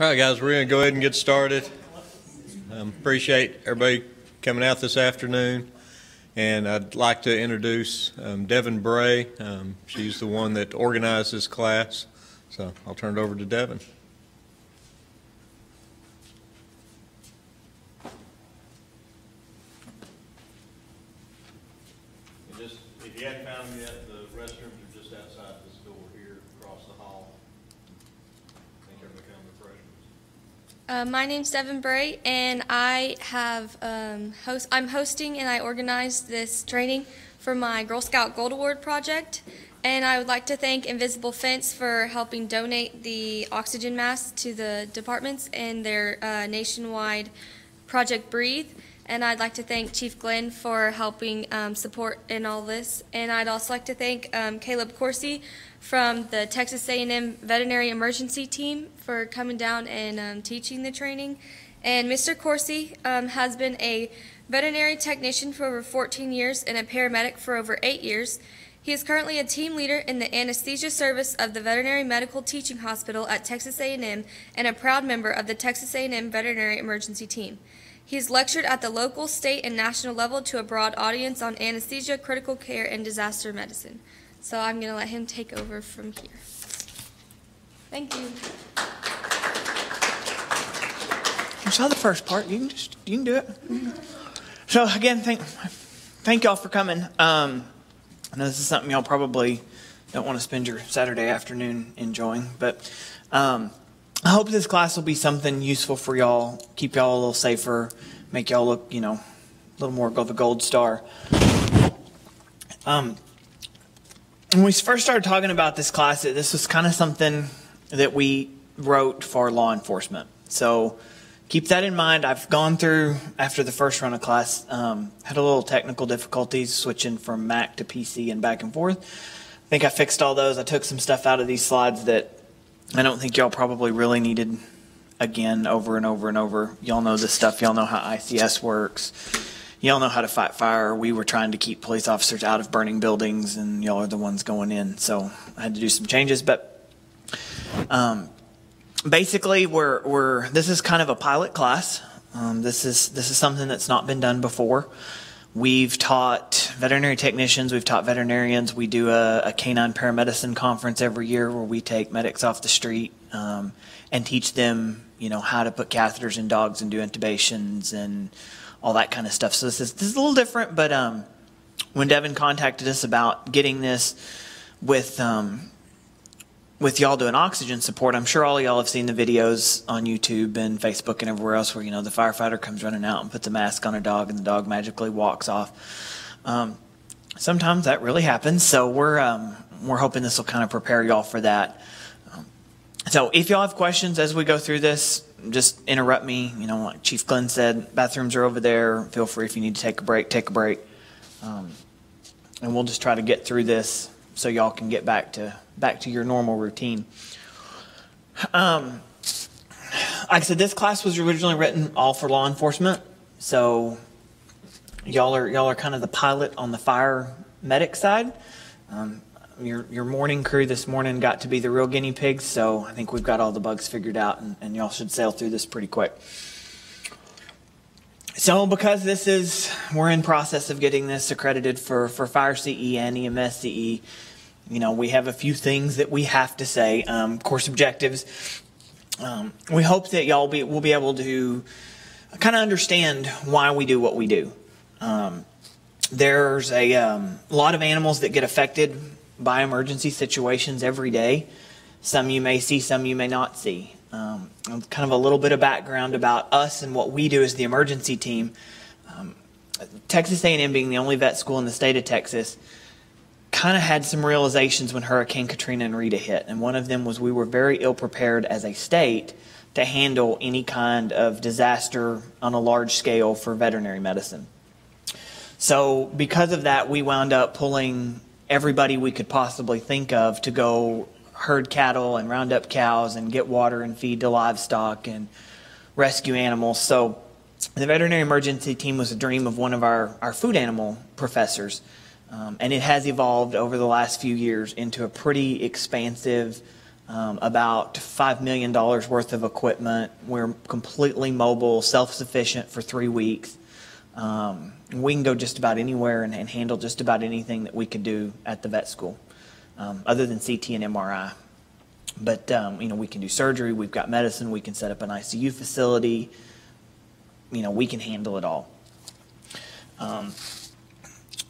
All right, guys, we're going to go ahead and get started. Um, appreciate everybody coming out this afternoon. And I'd like to introduce um, Devin Bray. Um, she's the one that organized this class. So I'll turn it over to Devin. And just, if you hadn't found them yet, the restrooms are just outside this door here, across the hall. I think everybody found the refreshments. Uh, my name's Devin Bray, and I have um, host. I'm hosting and I organized this training for my Girl Scout Gold Award project. And I would like to thank Invisible Fence for helping donate the oxygen masks to the departments and their uh, nationwide Project Breathe. And I'd like to thank Chief Glenn for helping um, support in all this. And I'd also like to thank um, Caleb Coursey from the Texas A&M Veterinary Emergency Team for coming down and um, teaching the training. And Mr. Coursey um, has been a veterinary technician for over 14 years and a paramedic for over eight years. He is currently a team leader in the anesthesia service of the Veterinary Medical Teaching Hospital at Texas A&M and a proud member of the Texas A&M Veterinary Emergency Team. He has lectured at the local, state, and national level to a broad audience on anesthesia, critical care, and disaster medicine. So I'm going to let him take over from here. Thank you. You saw the first part. You can just you can do it. So again, thank thank y'all for coming. Um, I know this is something y'all probably don't want to spend your Saturday afternoon enjoying, but um, I hope this class will be something useful for y'all. Keep y'all a little safer. Make y'all look, you know, a little more of a gold star. Um, when we first started talking about this class, this was kind of something that we wrote for law enforcement. So keep that in mind. I've gone through after the first run of class, um, had a little technical difficulties switching from Mac to PC and back and forth. I think I fixed all those. I took some stuff out of these slides that I don't think y'all probably really needed again over and over and over. Y'all know this stuff. Y'all know how ICS works. Y'all know how to fight fire. We were trying to keep police officers out of burning buildings, and y'all are the ones going in. So I had to do some changes, but um, basically, we're we're this is kind of a pilot class. Um, this is this is something that's not been done before. We've taught veterinary technicians, we've taught veterinarians. We do a, a canine paramedicine conference every year where we take medics off the street um, and teach them, you know, how to put catheters in dogs and do intubations and all that kind of stuff. So this is this is a little different, but um, when Devin contacted us about getting this with um, with y'all doing oxygen support, I'm sure all y'all have seen the videos on YouTube and Facebook and everywhere else where you know the firefighter comes running out and puts a mask on a dog and the dog magically walks off. Um, sometimes that really happens, so we're um, we're hoping this will kind of prepare y'all for that. Um, so if y'all have questions as we go through this, just interrupt me. You know, like Chief Glenn said, bathrooms are over there. Feel free if you need to take a break, take a break, um, and we'll just try to get through this so y'all can get back to back to your normal routine. Um, like I said, this class was originally written all for law enforcement, so y'all are y'all are kind of the pilot on the fire medic side. Um, your your morning crew this morning got to be the real guinea pigs, so I think we've got all the bugs figured out, and, and y'all should sail through this pretty quick. So because this is, we're in process of getting this accredited for, for Fire CE and EMS CE, you know, we have a few things that we have to say. Um, course objectives. Um, we hope that y'all be, will be able to kind of understand why we do what we do. Um, there's a um, lot of animals that get affected by emergency situations every day. Some you may see, some you may not see. Um, kind of a little bit of background about us and what we do as the emergency team. Um, Texas A&M being the only vet school in the state of Texas, kind of had some realizations when Hurricane Katrina and Rita hit, and one of them was we were very ill prepared as a state to handle any kind of disaster on a large scale for veterinary medicine. So because of that, we wound up pulling everybody we could possibly think of to go herd cattle and round up cows and get water and feed to livestock and rescue animals. So the veterinary emergency team was a dream of one of our, our food animal professors. Um, and it has evolved over the last few years into a pretty expansive um, about $5 million worth of equipment. We're completely mobile, self sufficient for three weeks. Um, we can go just about anywhere and, and, handle just about anything that we could do at the vet school, um, other than CT and MRI. But um, you know, we can do surgery. We've got medicine. We can set up an ICU facility. You know, we can handle it all. Um,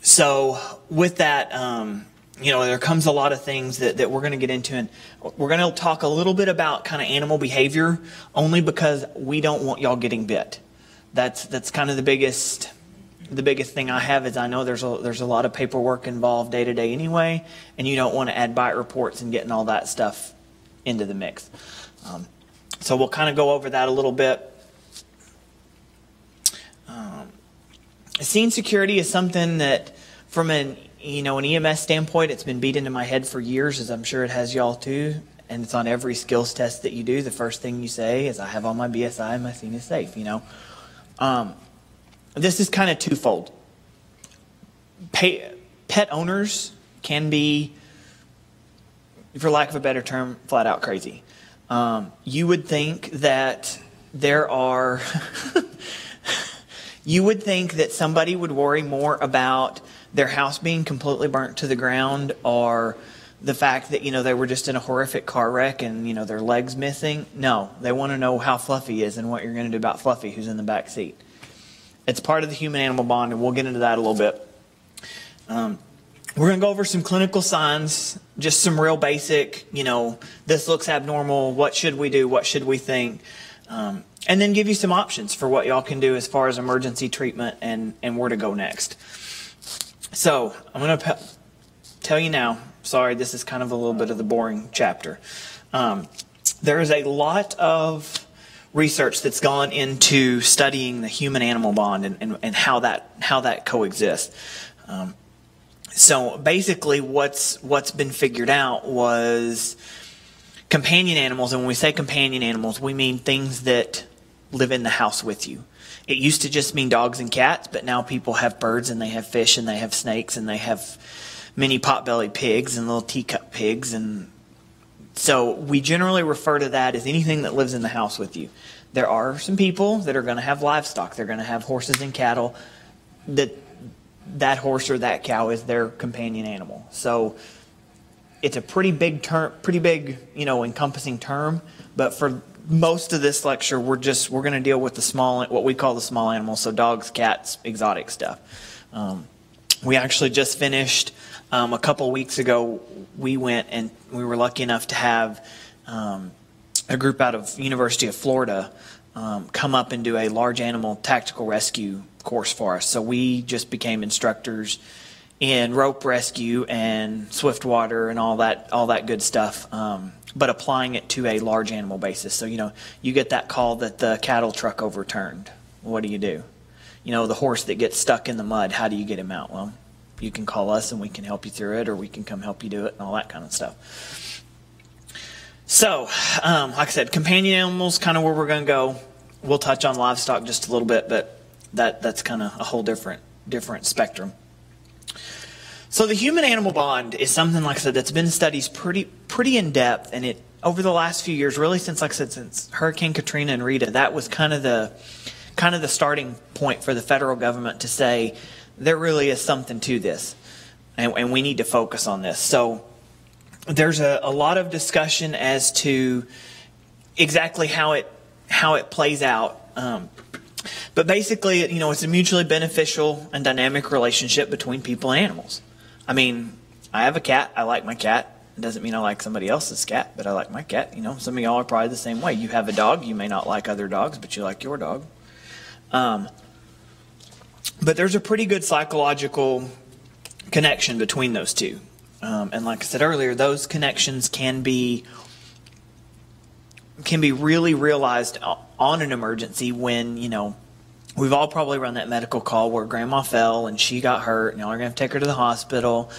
so with that, um, you know, there comes a lot of things that, that we're going to get into, and we're going to talk a little bit about kind of animal behavior, only because we don't want y'all getting bit. That's that's kind of the biggest the biggest thing I have is I know there's a there's a lot of paperwork involved day to day anyway, and you don't want to add bite reports and getting all that stuff into the mix. Um, so we'll kind of go over that a little bit. Um, scene security is something that, from an you know an EMS standpoint, it's been beat into my head for years, as I'm sure it has y'all too. And it's on every skills test that you do. The first thing you say is, "I have all my BSI my scene is safe." You know, um, this is kind of twofold. Pay, pet owners can be for lack of a better term, flat out crazy. Um, you would think that there are, you would think that somebody would worry more about their house being completely burnt to the ground or the fact that, you know, they were just in a horrific car wreck and, you know, their legs missing. No, they want to know how Fluffy is and what you're going to do about Fluffy, who's in the back seat. It's part of the human animal bond, and we'll get into that a little bit. Um, we're going to go over some clinical signs, just some real basic, you know, this looks abnormal. What should we do? What should we think? Um, and then give you some options for what y'all can do as far as emergency treatment and, and where to go next. So I'm going to tell you now. Sorry, this is kind of a little bit of the boring chapter. Um, there is a lot of research that's gone into studying the human animal bond and, and, and how that how that coexists. Um, so basically, what's what's been figured out was companion animals, and when we say companion animals, we mean things that live in the house with you. It used to just mean dogs and cats, but now people have birds and they have fish and they have snakes and they have mini pot-bellied pigs and little teacup pigs and so we generally refer to that as anything that lives in the house with you. There are some people that are going to have livestock. They're going to have horses and cattle that that horse or that cow is their companion animal. So it's a pretty big term, pretty big, you know, encompassing term. But for most of this lecture, we're just we're going to deal with the small, what we call the small animals, so dogs, cats, exotic stuff. Um, we actually just finished um, a couple weeks ago. We went and we were lucky enough to have um, a group out of University of Florida um, come up and do a large animal tactical rescue course for us. So we just became instructors in rope rescue and swift water and all that all that good stuff. Um, but applying it to a large animal basis. So you know, you get that call that the cattle truck overturned. What do you do? You know, the horse that gets stuck in the mud. How do you get him out? Well, you can call us and we can help you through it, or we can come help you do it, and all that kind of stuff. So, um, like I said, companion animals, kind of where we're going to go. We'll touch on livestock just a little bit, but that that's kind of a whole different different spectrum. So the human animal bond is something like I said that's been studied pretty pretty in depth, and it over the last few years, really since like I said since Hurricane Katrina and Rita, that was kind of the kind of the starting point for the federal government to say there really is something to this, and, and we need to focus on this. So there's a, a lot of discussion as to exactly how it how it plays out. Um, but basically, you know, it's a mutually beneficial and dynamic relationship between people and animals. I mean, I have a cat. I like my cat. It doesn't mean I like somebody else's cat, but I like my cat. You know, some of y'all are probably the same way. You have a dog. You may not like other dogs, but you like your dog. Um, but there's a pretty good psychological connection between those two. Um, and like I said earlier, those connections can be can be really realized on an emergency when you know we've all probably run that medical call where grandma fell and she got hurt are going to take her to the hospital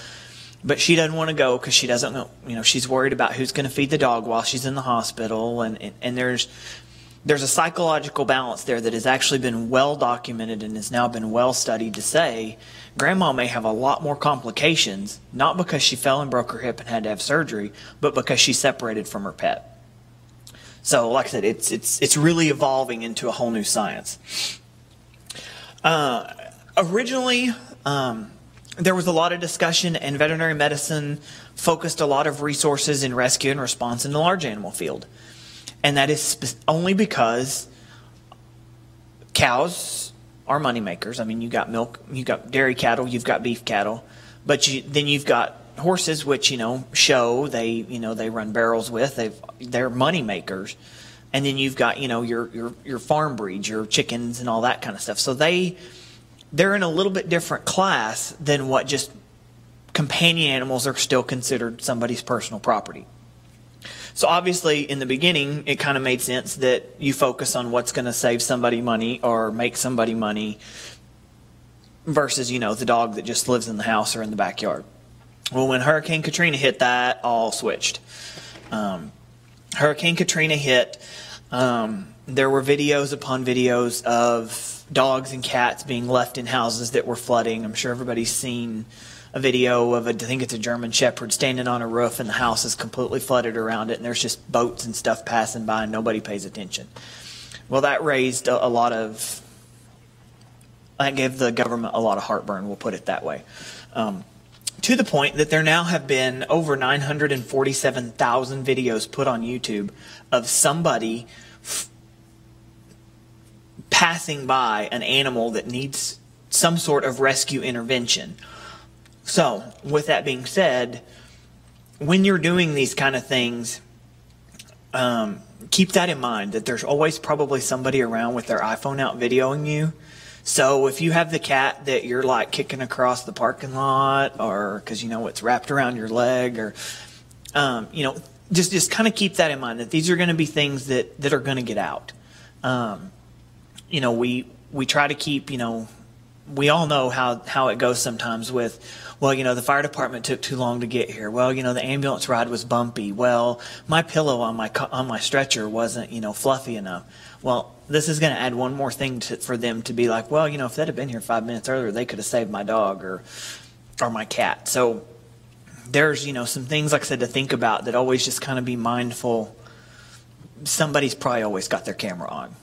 but she doesn't want to go because she doesn't know you know she's worried about who's going to feed the dog while she's in the hospital and, and, and there's there's a psychological balance there that has actually been well documented and has now been well studied to say grandma may have a lot more complications, not because she fell and broke her hip and had to have surgery, but because she separated from her pet. So, like I said, it's it's it's really evolving into a whole new science. Uh, originally, um, there was a lot of discussion, and veterinary medicine focused a lot of resources in rescue and response in the large animal field. And that is only because cows are money makers. I mean, you got milk, you got dairy cattle, you've got beef cattle, but you, then you've got horses, which you know show they you know they run barrels with. They've they're money makers, and then you've got you know your your your farm breeds, your chickens, and all that kind of stuff. So they they're in a little bit different class than what just companion animals are still considered somebody's personal property. So obviously, in the beginning, it kind of made sense that you focus on what's going to save somebody money or make somebody money versus, you know, the dog that just lives in the house or in the backyard. Well, when Hurricane Katrina hit, that all switched. Um, Hurricane Katrina hit. Um, there were videos upon videos of dogs and cats being left in houses that were flooding. I'm sure everybody's seen a video of a, I think it's a German Shepherd standing on a roof and the house is completely flooded around it and there's just boats and stuff passing by and nobody pays attention. Well, that raised a, a lot of, that gave the government a lot of heartburn, we'll put it that way. Um, to the point that there now have been over 947,000 videos put on YouTube of somebody f- passing by an animal that needs some sort of rescue intervention so, with that being said, when you're doing these kind of things, um, keep that in mind that there's always probably somebody around with their iPhone out videoing you. So if you have the cat that you're like kicking across the parking lot, or because you know it's wrapped around your leg, or um, you know, just just kind of keep that in mind that these are going to be things that that are going to get out. Um, you know, we we try to keep you know, we all know how how it goes sometimes with well, you know, the fire department took too long to get here. Well, you know, the ambulance ride was bumpy. Well, my pillow on my on my stretcher wasn't, you know, fluffy enough. Well, this is going to add one more thing to, for them to be like, well, you know, if they'd have been here five minutes earlier, they could have saved my dog or or my cat. So there's, you know, some things like I said to think about that always just kind of be mindful. Somebody's probably always got their camera on.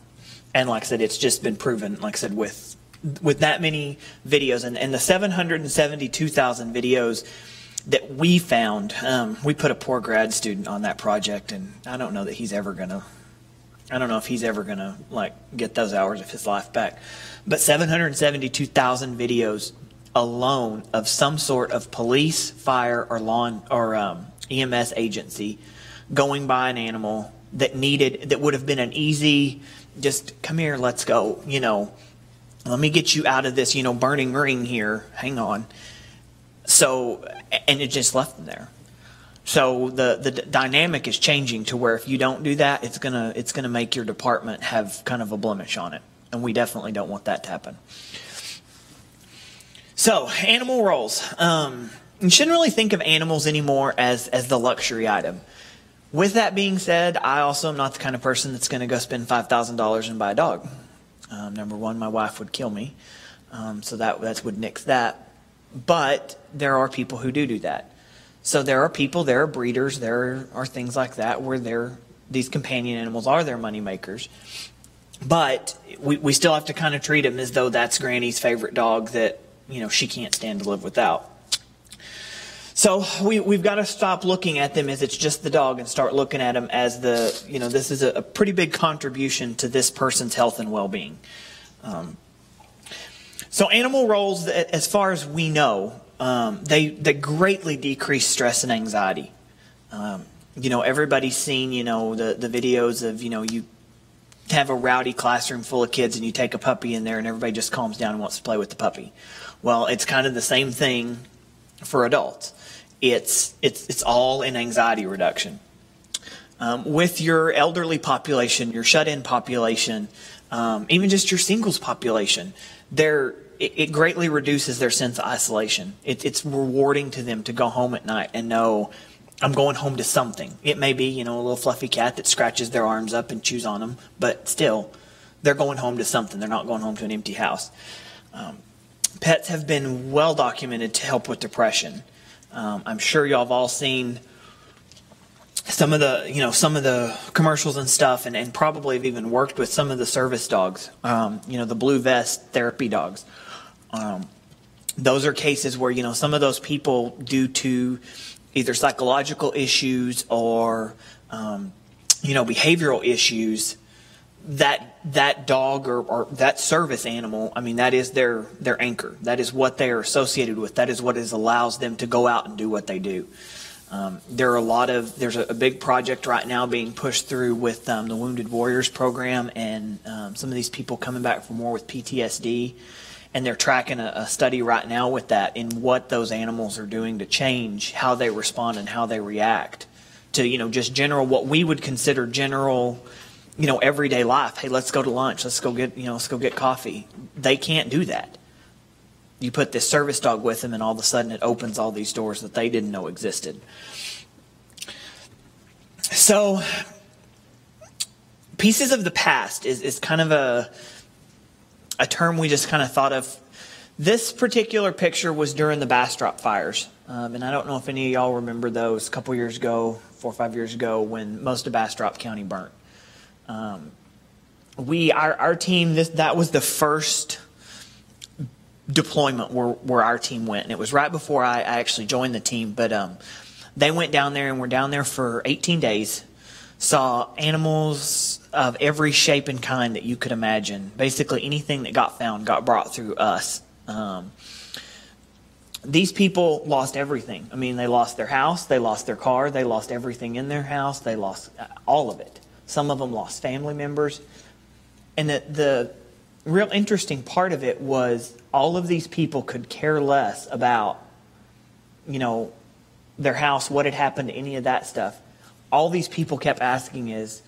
And like I said, it's just been proven, like I said, with with that many videos and, and the 772,000 videos that we found, um, we put a poor grad student on that project, and I don't know that he's ever gonna. I don't know if he's ever gonna like get those hours of his life back. But 772,000 videos alone of some sort of police, fire, or law or um, EMS agency going by an animal that needed that would have been an easy, just come here, let's go, you know let me get you out of this, you know, burning ring here. Hang on. So, and it just left them there. So the the dynamic is changing to where if you don't do that, it's gonna it's gonna make your department have kind of a blemish on it, and we definitely don't want that to happen. So animal roles. Um, you shouldn't really think of animals anymore as as the luxury item. With that being said, I also am not the kind of person that's going to go spend five thousand dollars and buy a dog. Um, number one, my wife would kill me, um, so that that would nix that. But there are people who do do that. So there are people, there are breeders, there are things like that where they're, these companion animals are their money makers. But we, we still have to kind of treat them as though that's Granny's favorite dog that you know she can't stand to live without. So we, we've got to stop looking at them as it's just the dog and start looking at them as the, you know, this is a, a pretty big contribution to this person's health and well being. Um, so animal roles, as far as we know, um, they, they greatly decrease stress and anxiety. Um, you know, everybody's seen, you know, the, the videos of, you know, you have a rowdy classroom full of kids and you take a puppy in there and everybody just calms down and wants to play with the puppy. Well, it's kind of the same thing for adults it's it's it's all in anxiety reduction. Um, with your elderly population, your shut-in population, um, even just your singles population, there it, it, greatly reduces their sense of isolation. It, it's rewarding to them to go home at night and know I'm going home to something. It may be, you know, a little fluffy cat that scratches their arms up and chews on them, but still, they're going home to something. They're not going home to an empty house. Um, pets have been well documented to help with depression. Um, I'm sure y'all have all seen some of the you know some of the commercials and stuff and, and probably have even worked with some of the service dogs um, you know the blue vest therapy dogs. Um, those are cases where you know some of those people due to either psychological issues or um, you know behavioral issues that that dog or, or that service animal i mean that is their their anchor. That is what they are associated with. That is what is allows them to go out and do what they do. Um, there are a lot of there's a, a, big project right now being pushed through with um, the Wounded Warriors program and um, some of these people coming back from war with PTSD, and they're tracking a, a, study right now with that in what those animals are doing to change how they respond and how they react to you know just general what we would consider general you know everyday life. Hey, let's go to lunch. Let's go get you know let's go get coffee. They can't do that you put this service dog with them, and all of a sudden it opens all these doors that they didn't know existed. So, pieces of the past is, is kind of a, a term we just kind of thought of. This particular picture was during the Bastrop fires. Um, and I don't know if any of y'all remember those a couple years ago, four or five years ago, when most of Bastrop County burnt. Um, we, our, our team, this, that was the first deployment where, where our team went. And it was right before I, I actually joined the team. But um, they went down there and were down there for 18 days. Saw animals of every shape and kind that you could imagine. Basically, anything that got found got brought through us. Um, these people lost everything. I mean, they lost their house, they lost their car, they lost everything in their house, they lost uh, all of it. Some of them lost family members. And the, the real interesting part of it was all of these people could care less about, you know, their house, what had happened any of that stuff. All these people kept asking is,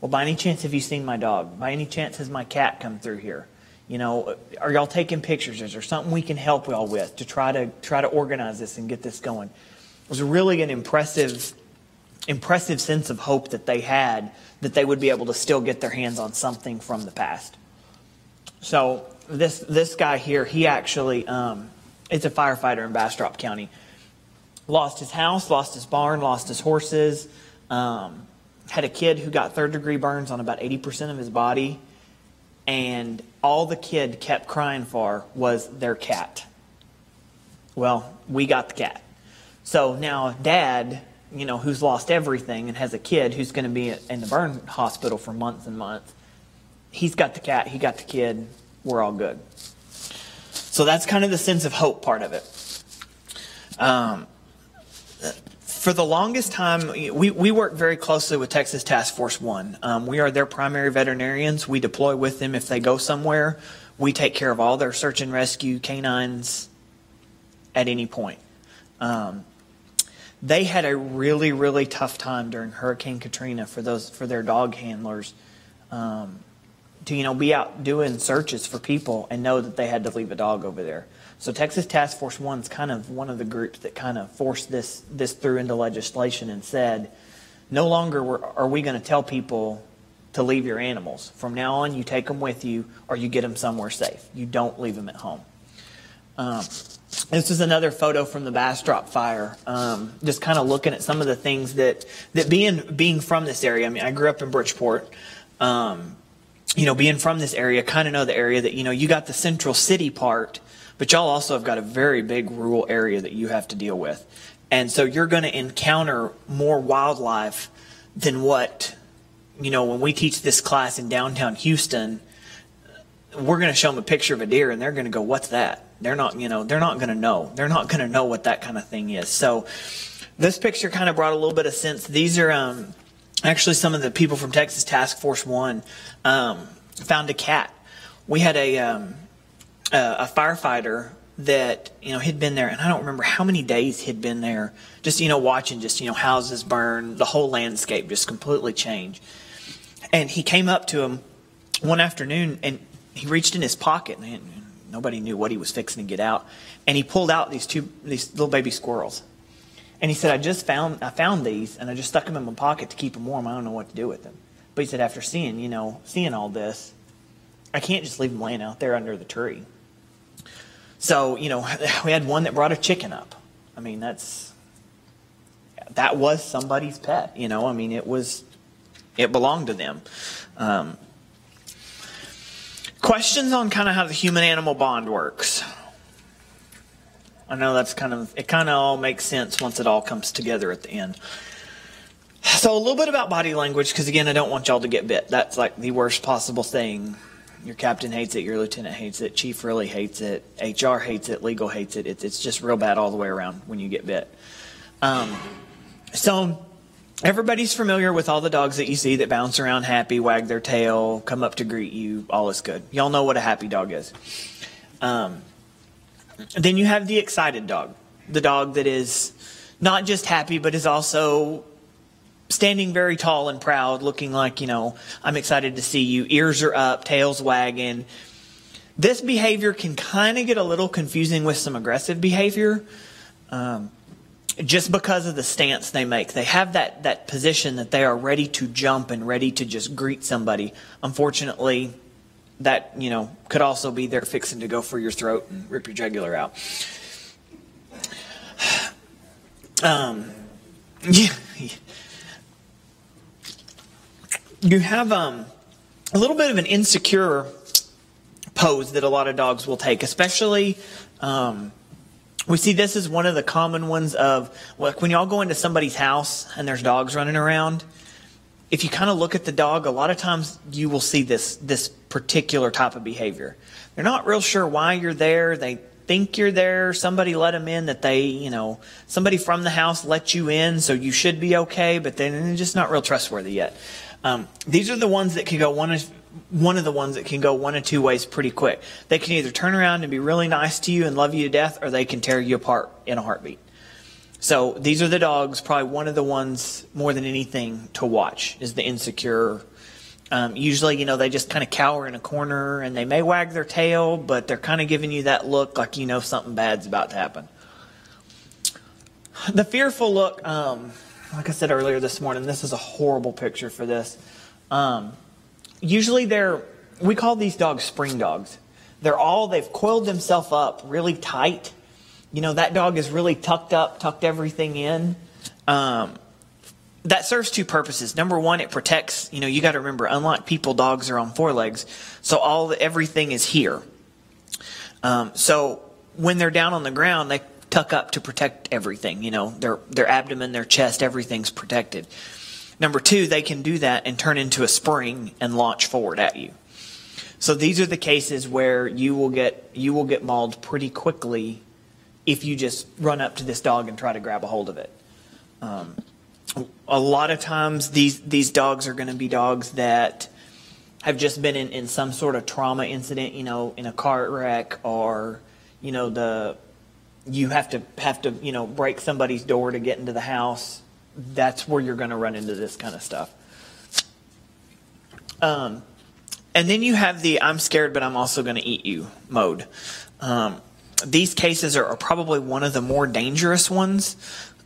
well, by any chance have you seen my dog? By any chance has my cat come through here? You know, are y'all taking pictures? Is there something we can help y'all with to try to try to organize this and get this going? It was really an impressive, impressive sense of hope that they had that they would be able to still get their hands on something from the past. So this this guy here, he actually um, is a firefighter in Bastrop County. Lost his house, lost his barn, lost his horses. Um, had a kid who got third degree burns on about 80% of his body. And all the kid kept crying for was their cat. Well, we got the cat. So now dad, you know, who's lost everything and has a kid who's going to be in the burn hospital for months and months, he's got the cat, he got the kid, we're all good. So that's kind of the sense of hope part of it. Um, for the longest time, we, we work very closely with Texas Task Force One. Um, we are their primary veterinarians. We deploy with them if they go somewhere. We take care of all their search and rescue canines at any point. Um, they had a really, really tough time during Hurricane Katrina for those for their dog handlers. Um, to you know be out doing searches for people and know that they had to leave a dog over there. So Texas Task Force One is kind of one of the groups that kind of forced this this through into legislation and said, no longer are we going to tell people to leave your animals. From now on, you take them with you or you get them somewhere safe. You don't leave them at home. Um, this is another photo from the Bastrop fire. Um, just kind of looking at some of the things that that being being from this area. I mean, I grew up in Bridgeport. Um, you know, being from this area, kind of know the area that, you know, you got the central city part, but y'all also have got a very big rural area that you have to deal with. And so you're going to encounter more wildlife than what, you know, when we teach this class in downtown Houston, we're going to show them a picture of a deer and they're going to go, what's that? They're not, you know, they're not going to know. They're not going to know what that kind of thing is. So this picture kind of brought a little bit of sense. These are, um, actually some of the people from Texas Task Force One um, found a cat. We had a, um, a, a firefighter that you know he'd been there, and I don't remember how many days he'd been there. Just you know watching, just you know houses burn, the whole landscape just completely change. And he came up to him one afternoon, and he reached in his pocket, and nobody knew what he was fixing to get out. And he pulled out these two these little baby squirrels And he said, I just found I found these and I just stuck them in my pocket to keep them warm. I don't know what to do with them. But he said, after seeing, you know, seeing all this, I can't just leave them laying out there under the tree. So, you know, we had one that brought a chicken up. I mean, that's that was somebody's pet, you know. I mean, it was it belonged to them. Um, questions on kind of how the human animal bond works. I know that's kind of it kind of all makes sense once it all comes together at the end. So a little bit about body language because again, I don't want y'all to get bit. That's like the worst possible thing. Your captain hates it, your lieutenant hates it, chief really hates it, HR hates it, legal hates it. It's, it's just real bad all the way around when you get bit. Um, so everybody's familiar with all the dogs that you see that bounce around happy, wag their tail, come up to greet you, all is good. Y'all know what a happy dog is. Um, then you have the excited dog, the dog that is not just happy, but is also standing very tall and proud, looking like, you know, I'm excited to see you. Ears are up, tails wagging. This behavior can kind of get a little confusing with some aggressive behavior. Um, just because of the stance they make. They have that, that position that they are ready to jump and ready to just greet somebody. Unfortunately, that, you know, could also be they're fixing to go for your throat and rip your jugular out. Um, yeah, you have um, a little bit of an insecure pose that a lot of dogs will take, especially um, we see this is one of the common ones of like when y'all go into somebody's house and there's dogs running around. If you kind of look at the dog, a lot of times you will see this this particular type of behavior. They're not real sure why you're there. They think you're there. Somebody let them in that they, you know, somebody from the house let you in, so you should be okay. But then they're just not real trustworthy yet. Um, these are the ones that can go one of one of the ones that can go one of two ways pretty quick. They can either turn around and be really nice to you and love you to death, or they can tear you apart in a heartbeat. So these are the dogs, probably one of the ones more than anything to watch is the insecure. Um, usually, you know, they just kind of cower in a corner and they may wag their tail, but they're kind of giving you that look like you know something bad's about to happen. The fearful look, um, like I said earlier this morning, this is a horrible picture for this. Um, usually they're, we call these dogs spring dogs. They're all, they've coiled themselves up really tight. You know, that dog is really tucked up, tucked everything in. Um, that serves two purposes. Number one, it protects, you know, you got to remember, unlike people, dogs are on four legs. So all, everything is here. Um, so when they're down on the ground, they tuck up to protect everything. You know, their their abdomen, their chest, everything's protected. Number two, they can do that and turn into a spring and launch forward at you. So these are the cases where you will get you will get mauled pretty quickly if you just run up to this dog and try to grab a hold of it. Um, a lot of times these these dogs are going to be dogs that have just been in, in some sort of trauma incident, you know, in a car wreck or you know the you have to have to you know break somebody's door to get into the house that's where you're going to run into this kind of stuff. Um, and then you have the i'm scared but i'm also going to eat you mode. Um, these cases are, are, probably one of the more dangerous ones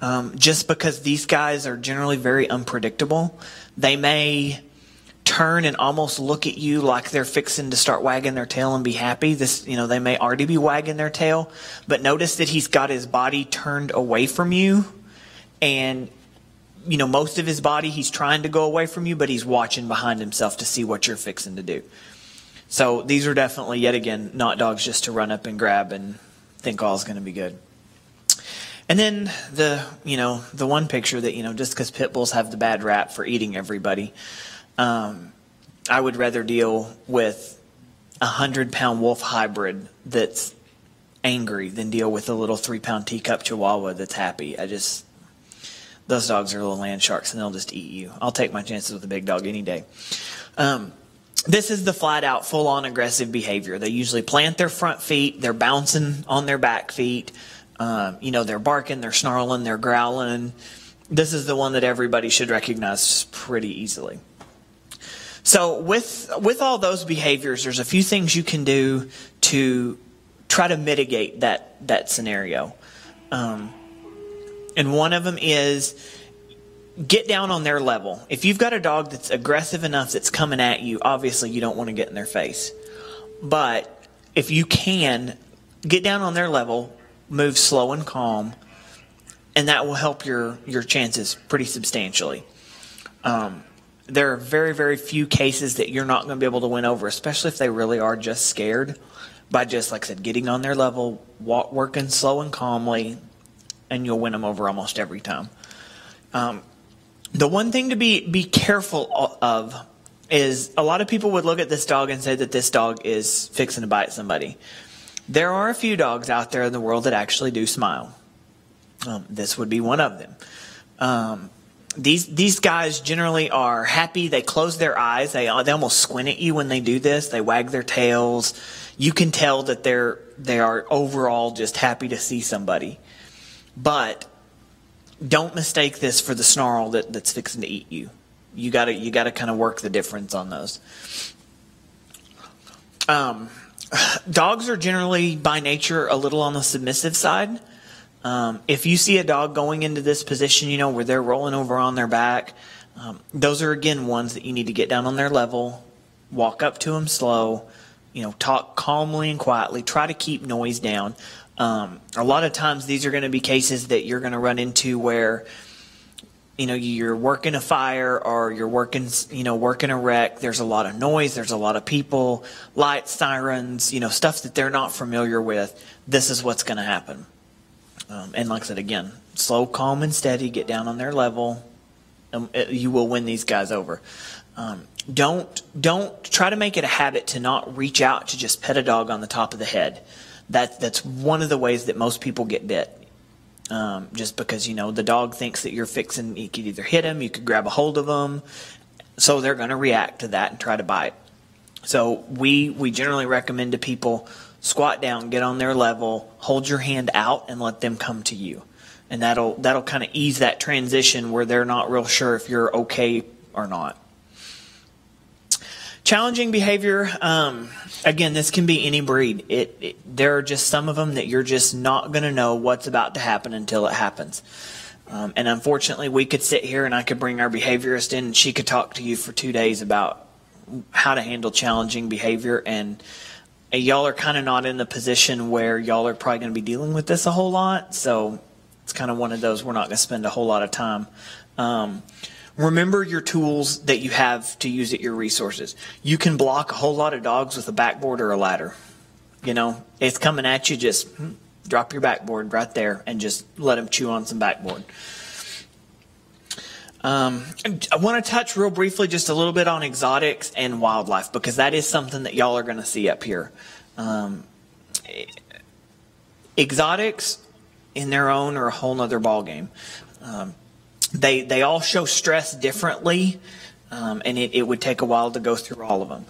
um, just because these guys are generally very unpredictable. They may turn and almost look at you like they're fixing to start wagging their tail and be happy. This, you know, they may already be wagging their tail, but notice that he's got his body turned away from you and you know, most of his body he's trying to go away from you, but he's watching behind himself to see what you're fixing to do. So these are definitely yet again not dogs just to run up and grab and think all's going to be good. And then the, you know, the one picture that, you know, just because pit bulls have the bad rap for eating everybody, um, I would rather deal with a hundred pound wolf hybrid that's angry than deal with a little three pound teacup chihuahua that's happy. I just, those dogs are little land sharks and they'll just eat you. I'll take my chances with a big dog any day. Um, this is the flat out, full on aggressive behavior. They usually plant their front feet, they're bouncing on their back feet. Um, you know, they're barking, they're snarling, they're growling. This is the one that everybody should recognize pretty easily. So with with all those behaviors, there's a few things you can do to try to mitigate that that scenario. Um, and one of them is get down on their level. If you've got a dog that's aggressive enough that's coming at you, obviously you don't want to get in their face. But if you can, get down on their level, move slow and calm, and that will help your, your chances pretty substantially. Um, there are very, very few cases that you're not going to be able to win over, especially if they really are just scared by just, like I said, getting on their level, walk, working slow and calmly, and you'll win them over almost every time. Um, the one thing to be be careful of is a lot of people would look at this dog and say that this dog is fixing to bite somebody. There are a few dogs out there in the world that actually do smile. Um, this would be one of them. Um, these these guys generally are happy. They close their eyes. They they almost squint at you when they do this. They wag their tails. You can tell that they're they are overall just happy to see somebody. But don't mistake this for the snarl that, that's fixing to eat you. You gotta you gotta kind of work the difference on those. Um, dogs are generally by nature a little on the submissive side. Um, if you see a dog going into this position, you know where they're rolling over on their back, um, those are again ones that you need to get down on their level, walk up to them slow, you know, talk calmly and quietly, try to keep noise down. Um, a lot of times these are going to be cases that you're going to run into where you know you're working a fire or you're working you know working a wreck. There's a lot of noise there's a lot of people lights sirens you know stuff that they're not familiar with. This is what's going to happen. Um, and like i said again slow calm and steady get down on their level it, you will win these guys over. Um, don't don't try to make it a habit to not reach out to just pet a dog on the top of the head that that's one of the ways that most people get bit. Um, just because you know the dog thinks that you're fixing, you could either hit him, you could grab a hold of them, so they're going to react to that and try to bite. So we we generally recommend to people squat down, get on their level, hold your hand out, and let them come to you, and that'll that'll kind of ease that transition where they're not real sure if you're okay or not. Challenging behavior. Um, again, this can be any breed. It, it, there are just some of them that you're just not going to know what's about to happen until it happens. Um, and unfortunately, we could sit here and I could bring our behaviorist in, and she could talk to you for two days about how to handle challenging behavior. And y'all are kind of not in the position where y'all are probably going to be dealing with this a whole lot. So it's kind of one of those we're not going to spend a whole lot of time. Um, remember your tools that you have to use at your resources. You can block a whole lot of dogs with a backboard or a ladder. You know, it's coming at you, just hmm, drop your backboard right there and just let them chew on some backboard. Um, I want to touch real briefly just a little bit on exotics and wildlife because that is something that y'all are going to see up here. Um, exotics in their own are a whole nother ballgame. Um, they they all show stress differently, um, and it, it would take a while to go through all of them.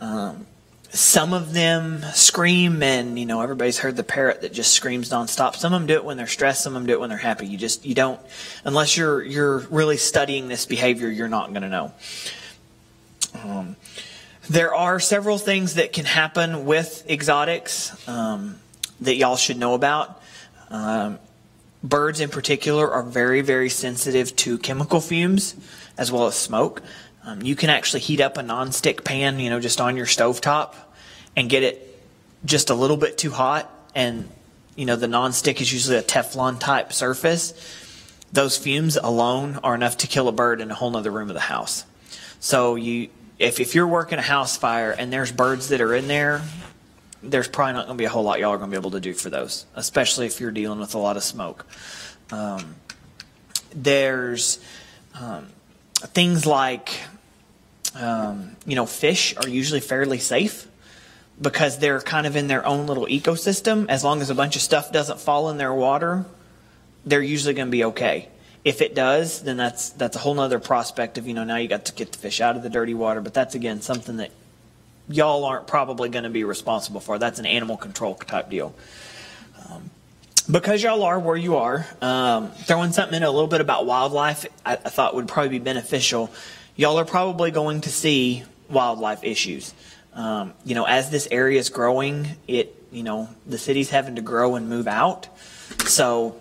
Um, some of them scream, and you know everybody's heard the parrot that just screams nonstop. Some of them do it when they're stressed. Some of them do it when they're happy. You just you don't unless you're you're really studying this behavior, you're not going to know. Um, there are several things that can happen with exotics um, that y'all should know about. Um, Birds in particular are very, very sensitive to chemical fumes as well as smoke. Um, you can actually heat up a nonstick pan, you know, just on your stovetop and get it just a little bit too hot. And, you know, the nonstick is usually a Teflon type surface. Those fumes alone are enough to kill a bird in a whole other room of the house. So you, if, if you're working a house fire and there's birds that are in there, there's probably not going to be a whole lot y'all are going to be able to do for those, especially if you're dealing with a lot of smoke. Um, there's um, things like, um, you know, fish are usually fairly safe because they're kind of in their own little ecosystem. As long as a bunch of stuff doesn't fall in their water, they're usually going to be okay. If it does, then that's that's a whole other prospect of you know now you got to get the fish out of the dirty water. But that's again something that y'all aren't probably going to be responsible for. That's an animal control type deal. Um, because y'all are where you are, um, throwing something in a little bit about wildlife, I, I, thought would probably be beneficial. Y'all are probably going to see wildlife issues. Um, you know, as this area is growing, it you know the city's having to grow and move out, so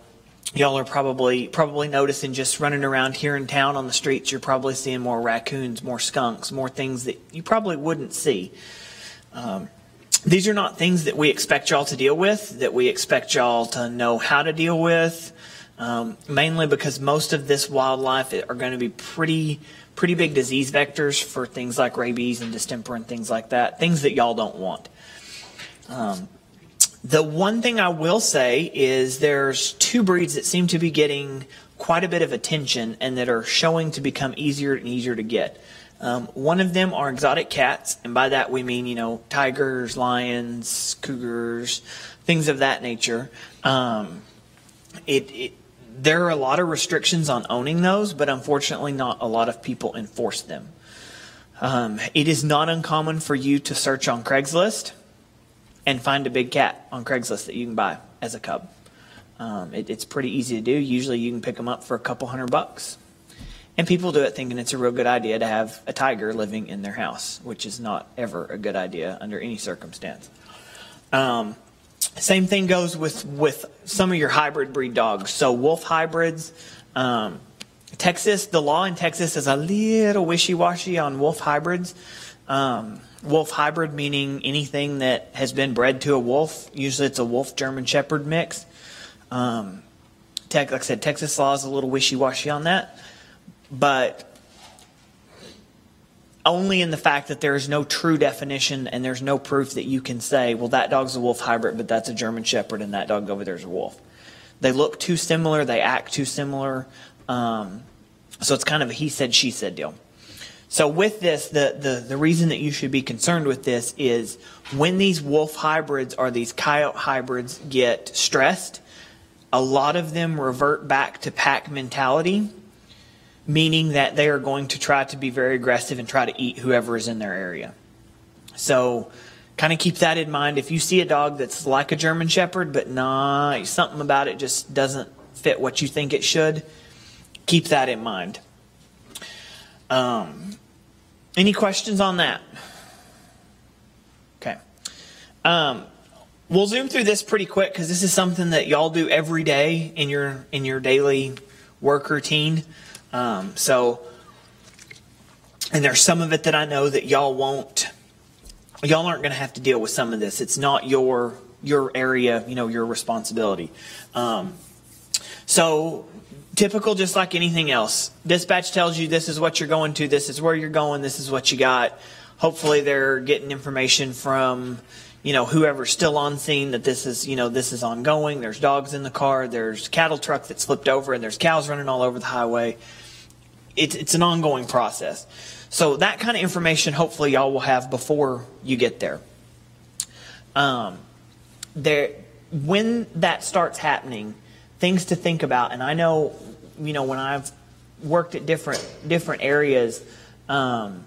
y'all are probably probably noticing just running around here in town on the streets. You're probably seeing more raccoons, more skunks, more things that you probably wouldn't see. Um, these are not things that we expect y'all to deal with. That we expect y'all to know how to deal with. Um, mainly because most of this wildlife are going to be pretty pretty big disease vectors for things like rabies and distemper and things like that. Things that y'all don't want. Um, the one thing I will say is there's two breeds that seem to be getting quite a bit of attention and that are showing to become easier and easier to get. Um, one of them are exotic cats, and by that we mean, you know, tigers, lions, cougars, things of that nature. Um, it, it, there are a lot of restrictions on owning those, but unfortunately, not a lot of people enforce them. Um, it is not uncommon for you to search on Craigslist and find a big cat on Craigslist that you can buy as a cub. Um, it, it's pretty easy to do. Usually you can pick them up for a couple hundred bucks. And people do it thinking it's a real good idea to have a tiger living in their house, which is not ever a good idea under any circumstance. Um, same thing goes with, with some of your hybrid breed dogs. So wolf hybrids, um, Texas, the law in Texas is a little wishy-washy on wolf hybrids. Um, wolf hybrid meaning anything that has been bred to a wolf. Usually it's a wolf German Shepherd mix. Um, tech, like I said, Texas law is a little wishy washy on that, but only in the fact that there is no true definition and there's no proof that you can say, well, that dog's a wolf hybrid, but that's a German Shepherd and that dog over there is a wolf. They look too similar, they act too similar. Um, so it's kind of a he said, she said deal. So with this, the, the, the reason that you should be concerned with this is when these wolf hybrids or these coyote hybrids get stressed, a lot of them revert back to pack mentality, meaning that they are going to try to be very aggressive and try to eat whoever is in their area. So kind of keep that in mind. If you see a dog that's like a German Shepherd, but nah, something about it just doesn't fit what you think it should, keep that in mind. Um, any questions on that? Okay. Um, we'll zoom through this pretty quick because this is something that y'all do every day in your in your daily work routine. Um, so, and there's some of it that I know that y'all won't. Y'all aren't going to have to deal with some of this. It's not your your area, you know, your responsibility. Um, so typical just like anything else. Dispatch tells you this is what you're going to, this is where you're going, this is what you got. Hopefully they're getting information from, you know, whoever's still on scene that this is, you know, this is ongoing. There's dogs in the car, there's cattle truck that slipped over and there's cows running all over the highway. It's, it's an ongoing process. So that kind of information hopefully y'all will have before you get there. Um, there when that starts happening, things to think about. And I know, you know, when I've worked at different different areas, um,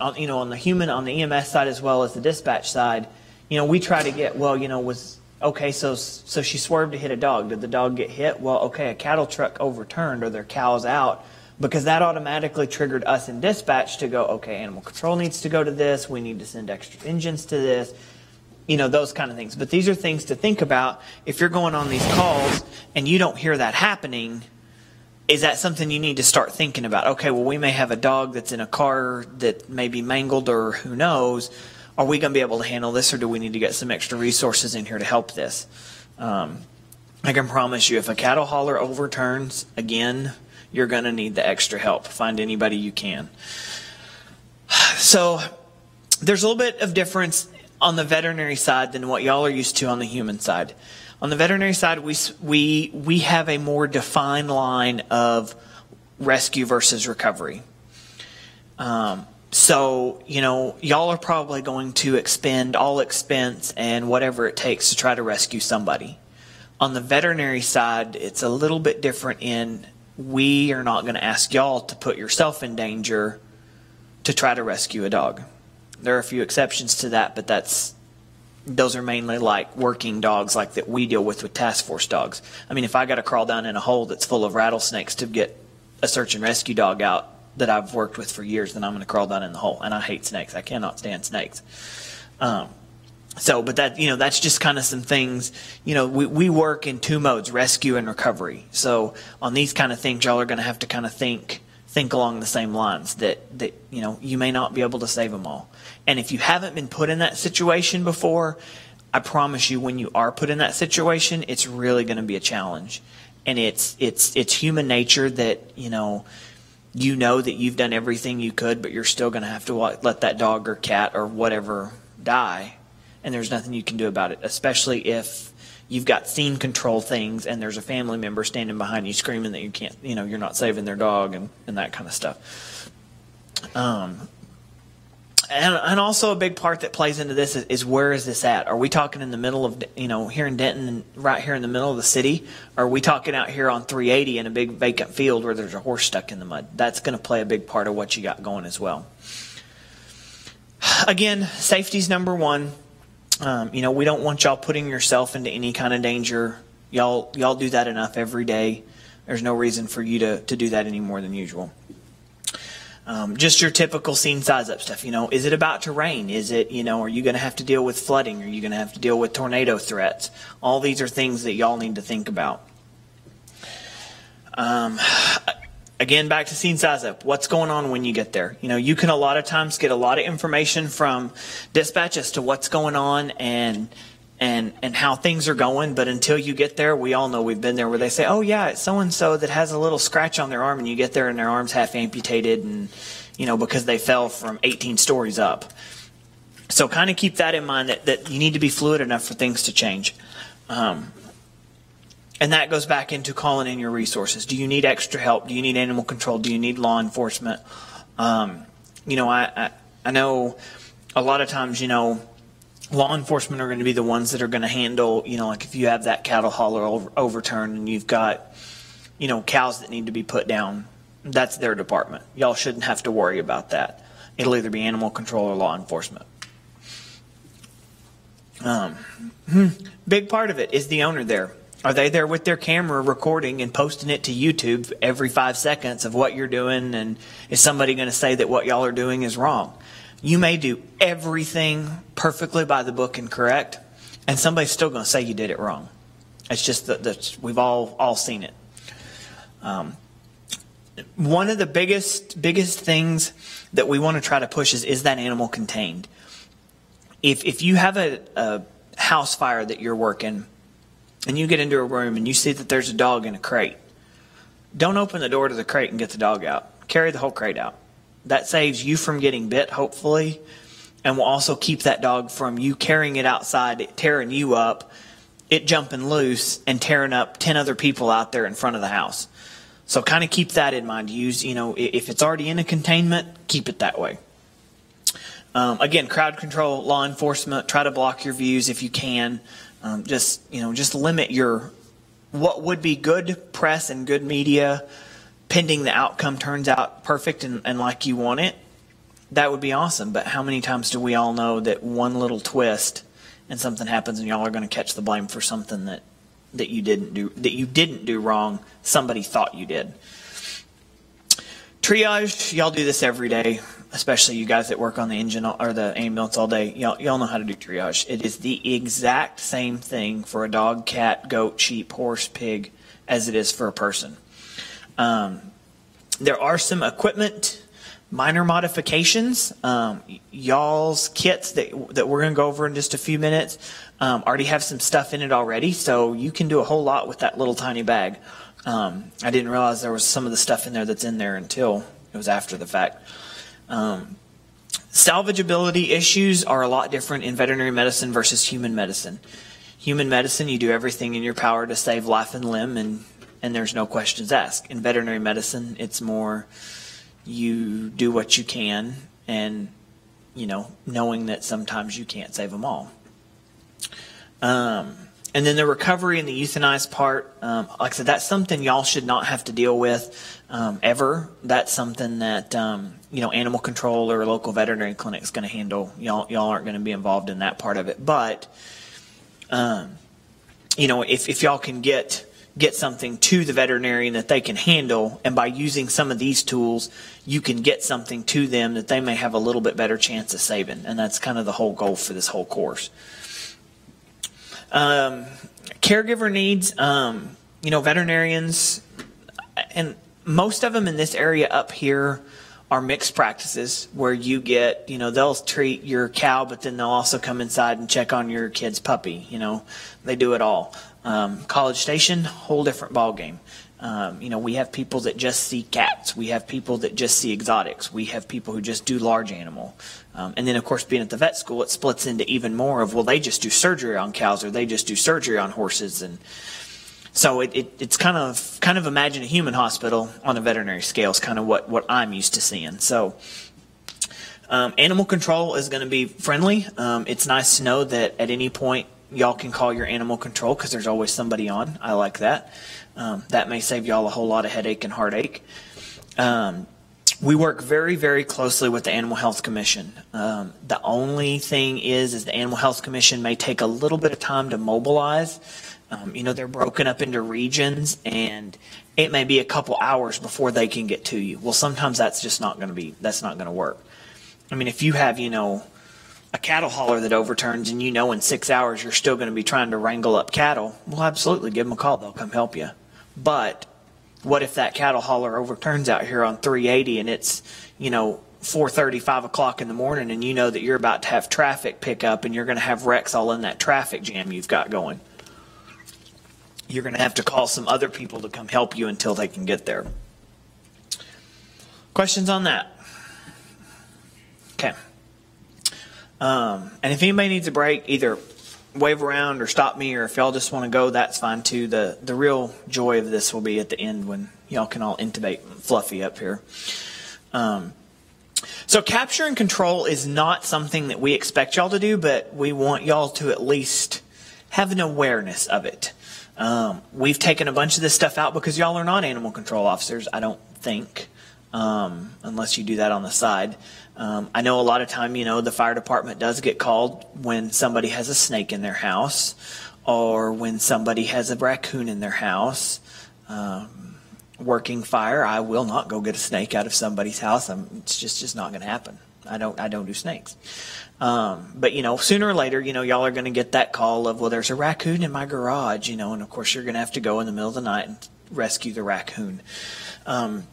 on, you know, on the human, on the EMS side as well as the dispatch side, you know, we try to get well, you know, was okay. So so she swerved to hit a dog. Did the dog get hit? Well, okay, a cattle truck overturned or their cows out because that automatically triggered us in dispatch to go, okay, animal control needs to go to this. We need to send extra engines to this you know, those kind of things. But these are things to think about. If you're going on these calls and you don't hear that happening, is that something you need to start thinking about? Okay, well, we may have a dog that's in a car that may be mangled or who knows. Are we going to be able to handle this or do we need to get some extra resources in here to help this? Um, I can promise you, if a cattle hauler overturns again, you're going to need the extra help. Find anybody you can. So there's a little bit of difference on the veterinary side than what y'all are used to on the human side. On the veterinary side, we, we, we have a more defined line of rescue versus recovery. Um, so, you know, y'all are probably going to expend all expense and whatever it takes to try to rescue somebody. On the veterinary side, it's a little bit different in we are not going to ask y'all to put yourself in danger to try to rescue a dog. There are a few exceptions to that, but that's those are mainly like working dogs like that we deal with with task force dogs. I mean, if I got to crawl down in a hole that's full of rattlesnakes to get a search and rescue dog out that I've worked with for years, then I'm going to crawl down in the hole. And I hate snakes. I cannot stand snakes. Um, so, but that, you know, that's just kind of some things, you know, we, we work in two modes, rescue and recovery. So on these kind of things, y'all are going to have to kind of think, think along the same lines that, that, you know, you may not be able to save them all. And if you haven't been put in that situation before, I promise you when you are put in that situation, it's really going to be a challenge. And it's, it's, it's human nature that, you know, you know that you've done everything you could, but you're still going to have to let that dog or cat or whatever die and there's nothing you can do about it, especially if you've got scene control things and there's a family member standing behind you screaming that you can't, you know, you're not saving their dog and, and that kind of stuff. Um, and, and also a big part that plays into this is, is, where is this at? Are we talking in the middle of, you know, here in Denton, right here in the middle of the city? Are we talking out here on 380 in a big vacant field where there's a horse stuck in the mud? That's going to play a big part of what you got going as well. Again, safety's number one. Um, you know, we don't want y'all putting yourself into any kind of danger. Y'all, y'all do that enough every day. There's no reason for you to, to do that any more than usual. Um, just your typical scene size up stuff. You know, is it about to rain? Is it, you know, are you going to have to deal with flooding? Are you going to have to deal with tornado threats? All these are things that y'all need to think about. Um, again, back to scene size up. What's going on when you get there? You know, you can a lot of times get a lot of information from dispatch as to what's going on and and and how things are going. But until you get there, we all know we've been there where they say, "Oh yeah, it's so and so that has a little scratch on their arm," and you get there and their arm's half amputated, and you know because they fell from 18 stories up. So kind of keep that in mind that that you need to be fluid enough for things to change. Um, and that goes back into calling in your resources. Do you need extra help? Do you need animal control? Do you need law enforcement? Um, you know, I, I, I know a lot of times, you know, law enforcement are going to be the ones that are going to handle, you know, like if you have that cattle hauler over, overturned and you've got, you know, cows that need to be put down, that's their department. Y'all shouldn't have to worry about that. It'll either be animal control or law enforcement. Um, hmm, big part of it is the owner there. Are they there with their camera recording and posting it to YouTube every five seconds of what you're doing? And is somebody going to say that what y'all are doing is wrong? You may do everything perfectly by the book and correct, and somebody's still going to say you did it wrong. It's just that we've all all seen it. Um, one of the biggest biggest things that we want to try to push is is that animal contained. If if you have a, a house fire that you're working and you get into a room and you see that there's a dog in a crate, don't open the door to the crate and get the dog out. Carry the whole crate out. That saves you from getting bit, hopefully, and will also keep that dog from you carrying it outside, it tearing you up, it jumping loose, and tearing up 10 other people out there in front of the house. So kind of keep that in mind. Use, you know, if it's already in a containment, keep it that way. Um, again, crowd control, law enforcement, try to block your views if you can. Um, just you know, just limit your what would be good press and good media, pending the outcome turns out perfect and, and like you want it. That would be awesome. But how many times do we all know that one little twist and something happens and y'all are going to catch the blame for something that that you didn't do that you didn't do wrong somebody thought you did triage y'all do this every day especially you guys that work on the engine or the ambulance all day, y'all, y'all know how to do triage. It is the exact same thing for a dog, cat, goat, sheep, horse, pig as it is for a person. Um, there are some equipment minor modifications. Um, y'all's kits that, that we're going to go over in just a few minutes um, already have some stuff in it already, so you can do a whole lot with that little tiny bag. Um, I didn't realize there was some of the stuff in there that's in there until it was after the fact. Um, salvageability issues are a lot different in veterinary medicine versus human medicine. Human medicine, you do everything in your power to save life and limb, and, and there's no questions asked. In veterinary medicine, it's more you do what you can, and you know, knowing that sometimes you can't save them all. Um, and then the recovery and the euthanized part, um, like I said, that's something y'all should not have to deal with um, ever. That's something that um, you know animal control or local veterinary clinic is going to handle. Y'all y'all aren't going to be involved in that part of it. But um, you know, if if y'all can get get something to the veterinarian that they can handle. And by using some of these tools, you can get something to them that they may have a little bit better chance of saving. And that's kind of the whole goal for this whole course. Um, caregiver needs, um, you know, veterinarians, and most of them in this area up here are mixed practices where you get, you know, they'll treat your cow, but then they'll also come inside and check on your kid's puppy. You know, they do it all. Um, College Station, whole different ball game. Um, you know, we have people that just see cats. We have people that just see exotics. We have people who just do large animal. Um, and then, of course, being at the vet school, it splits into even more of, well, they just do surgery on cows or they just do surgery on horses. And so it, it, it's kind of kind of imagine a human hospital on a veterinary scale is kind of what, what I'm used to seeing. So um, animal control is going to be friendly. Um, it's nice to know that at any point y'all can call your animal control because there's always somebody on. I like that. Um, that may save y'all a whole lot of headache and heartache. Um, we work very, very closely with the Animal Health Commission. Um, the only thing is, is the Animal Health Commission may take a little bit of time to mobilize. Um, you know, they're broken up into regions and it may be a couple hours before they can get to you. Well, sometimes that's just not going to be, that's not going to work. I mean, if you have, you know, a cattle hauler that overturns and you know in six hours you're still going to be trying to wrangle up cattle, well, absolutely give them a call. They'll come help you. But what if that cattle hauler overturns out here on 380 and it's, you know, 4.30, 5 o'clock in the morning and you know that you're about to have traffic pick up and you're going to have wrecks all in that traffic jam you've got going you're going to have to call some other people to come help you until they can get there. Questions on that? Okay. Um, and if anybody needs a break, either wave around or stop me, or if y'all just want to go, that's fine too. The the real joy of this will be at the end when y'all can all intubate Fluffy up here. Um, so capture and control is not something that we expect y'all to do, but we want y'all to at least have an awareness of it. Um, we've taken a bunch of this stuff out because y'all are not animal control officers, I don't think, um, unless you do that on the side. Um, I know a lot of time, you know, the fire department does get called when somebody has a snake in their house or when somebody has a raccoon in their house. Um, working fire, I will not go get a snake out of somebody's house. I'm, it's just just not going to happen. I don't I don't do snakes. Um, but you know, sooner or later, you know, y'all are going to get that call of, well, there's a raccoon in my garage, you know, and of course you're going to have to go in the middle of the night and rescue the raccoon. Um,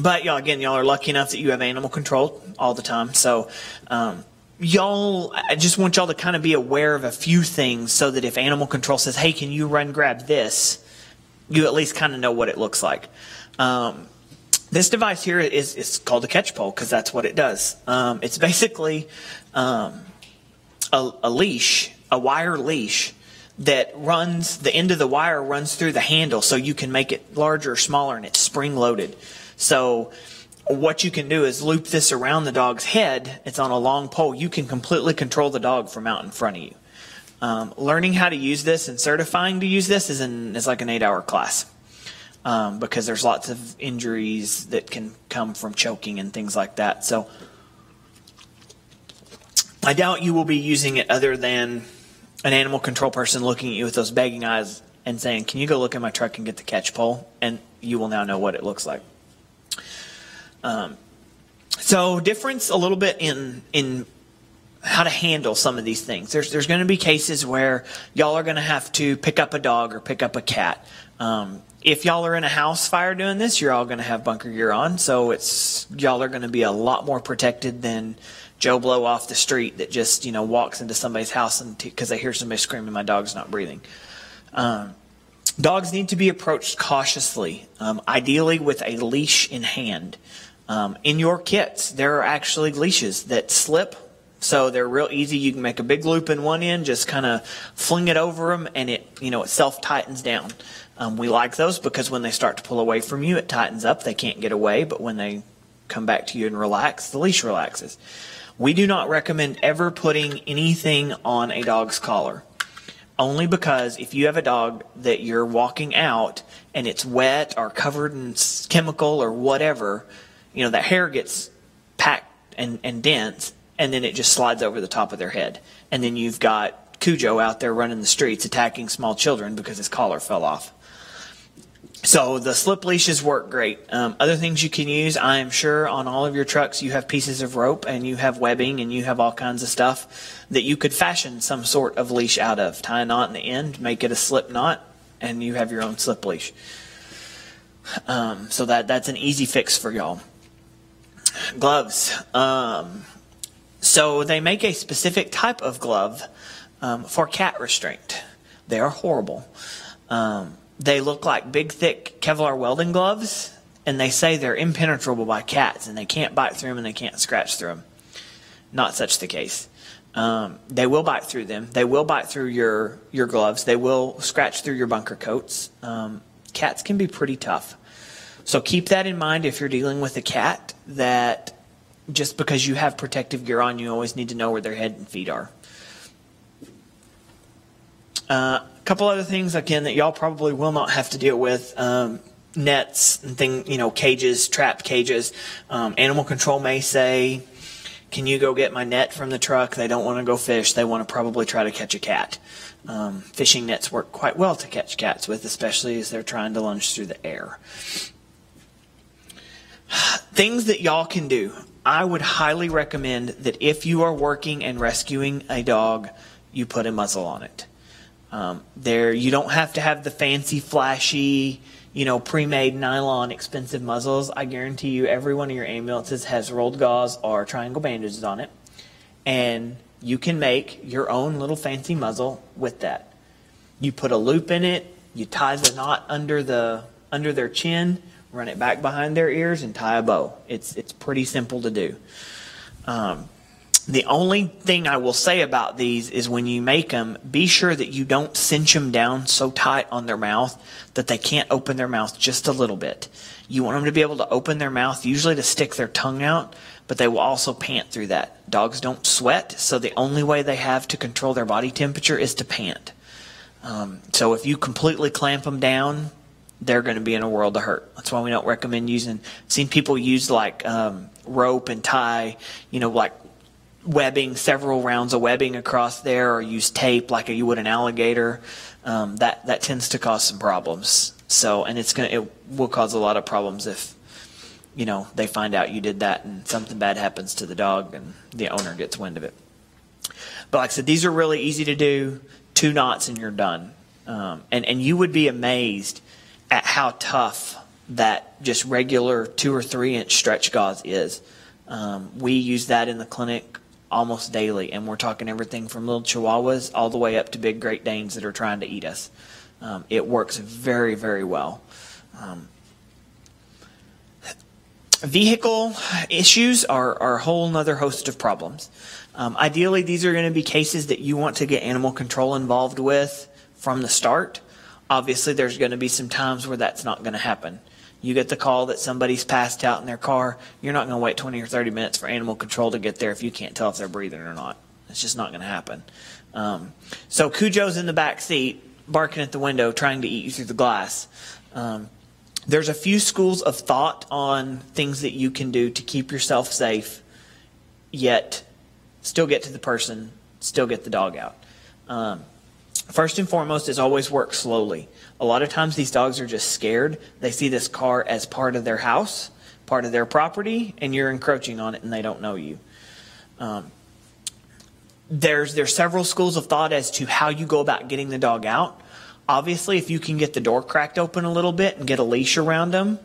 but y'all, again, y'all are lucky enough that you have animal control all the time. So, um, y'all, I just want y'all to kind of be aware of a few things so that if animal control says, hey, can you run grab this, you at least kind of know what it looks like. Um, this device here is, is called a catch pole because that's what it does. Um, it's basically um, a, a leash, a wire leash that runs, the end of the wire runs through the handle so you can make it larger or smaller and it's spring loaded. So what you can do is loop this around the dog's head. It's on a long pole. You can completely control the dog from out in front of you. Um, learning how to use this and certifying to use this is, in, is like an eight hour class um, because there's lots of injuries that can come from choking and things like that. So I doubt you will be using it other than an animal control person looking at you with those begging eyes and saying, Can you go look in my truck and get the catch pole? And you will now know what it looks like. Um, so difference a little bit in in how to handle some of these things. There's there's going to be cases where y'all are going to have to pick up a dog or pick up a cat. Um, if y'all are in a house fire doing this, you're all going to have bunker gear on, so it's y'all are going to be a lot more protected than Joe Blow off the street that just you know walks into somebody's house and because they hear somebody screaming, my dog's not breathing. Um, dogs need to be approached cautiously, um, ideally with a leash in hand. Um, in your kits, there are actually leashes that slip so they're real easy. You can make a big loop in one end, just kind of fling it over them, and it, you know, it self tightens down. Um, we like those because when they start to pull away from you, it tightens up. They can't get away, but when they come back to you and relax, the leash relaxes. We do not recommend ever putting anything on a dog's collar. Only because if you have a dog that you're walking out and it's wet or covered in chemical or whatever, you know, that hair gets packed and, and dense and then it just slides over the top of their head. And then you've got Cujo out there running the streets attacking small children because his collar fell off. So the slip leashes work great. Um, other things you can use, I am sure on all of your trucks you have pieces of rope and you have webbing and you have all kinds of stuff that you could fashion some sort of leash out of. Tie a knot in the end, make it a slip knot, and you have your own slip leash. Um, so that that's an easy fix for y'all. Gloves. Um, so they make a specific type of glove um, for cat restraint. They are horrible. Um, they look like big, thick Kevlar welding gloves, and they say they're impenetrable by cats, and they can't bite through them and they can't scratch through them. Not such the case. Um, they will bite through them. They will bite through your your gloves. They will scratch through your bunker coats. Um, cats can be pretty tough, so keep that in mind if you're dealing with a cat. That just because you have protective gear on, you always need to know where their head and feet are. Uh, couple other things again that y'all probably will not have to deal with. Um, nets and thing, you know, cages, trap cages. Um, animal control may say, "Can you go get my net from the truck?" They don't want to go fish. They want to probably try to catch a cat. Um, fishing nets work quite well to catch cats with, especially as they're trying to lunge through the air. Things that y'all can do. I would highly recommend that if you are working and rescuing a dog, you put a muzzle on it. Um, there, you don't have to have the fancy, flashy, you know, pre-made nylon expensive muzzles. I guarantee you, every one of your ambulances has rolled gauze or triangle bandages on it, and you can make your own little fancy muzzle with that. You put a loop in it, you tie the knot under the under their chin, run it back behind their ears, and tie a bow. It's it's pretty simple to do. Um, the only thing I will say about these is when you make them, be sure that you don't cinch them down so tight on their mouth that they can't open their mouth just a little bit. You want them to be able to open their mouth, usually to stick their tongue out, but they will also pant through that. Dogs don't sweat, so the only way they have to control their body temperature is to pant. Um, so if you completely clamp them down, they're going to be in a world of hurt. That's why we don't recommend using. Seen people use like um, rope and tie, you know, like webbing, several rounds of webbing across there, or use tape like you would an alligator, um, that that tends to cause some problems. So, and it's gonna it will cause a lot of problems if you know they find out you did that and something bad happens to the dog and the owner gets wind of it. But like I said, these are really easy to do. Two knots and you're done. Um, and and you would be amazed at how tough that just regular two or three inch stretch gauze is. Um, we use that in the clinic almost daily, and we're talking everything from little chihuahuas all the way up to big Great Danes that are trying to eat us. Um, it works very, very well. Um, vehicle issues are, are a whole other host of problems. Um, ideally, these are going to be cases that you want to get animal control involved with from the start. Obviously, there's going to be some times where that's not going to happen. You get the call that somebody's passed out in their car. You're not going to wait 20 or 30 minutes for animal control to get there if you can't tell if they're breathing or not. It's just not going to happen. Um, so Cujo's in the back seat, barking at the window, trying to eat you through the glass. Um, there's a few schools of thought on things that you can do to keep yourself safe, yet still get to the person, still get the dog out. Um, first and foremost is always work slowly. A lot of times these dogs are just scared. They see this car as part of their house, part of their property, and you're encroaching on it and they don't know you. Um, there's there's several schools of thought as to how you go about getting the dog out. Obviously, if you can get the door cracked open a little bit and get a leash around them,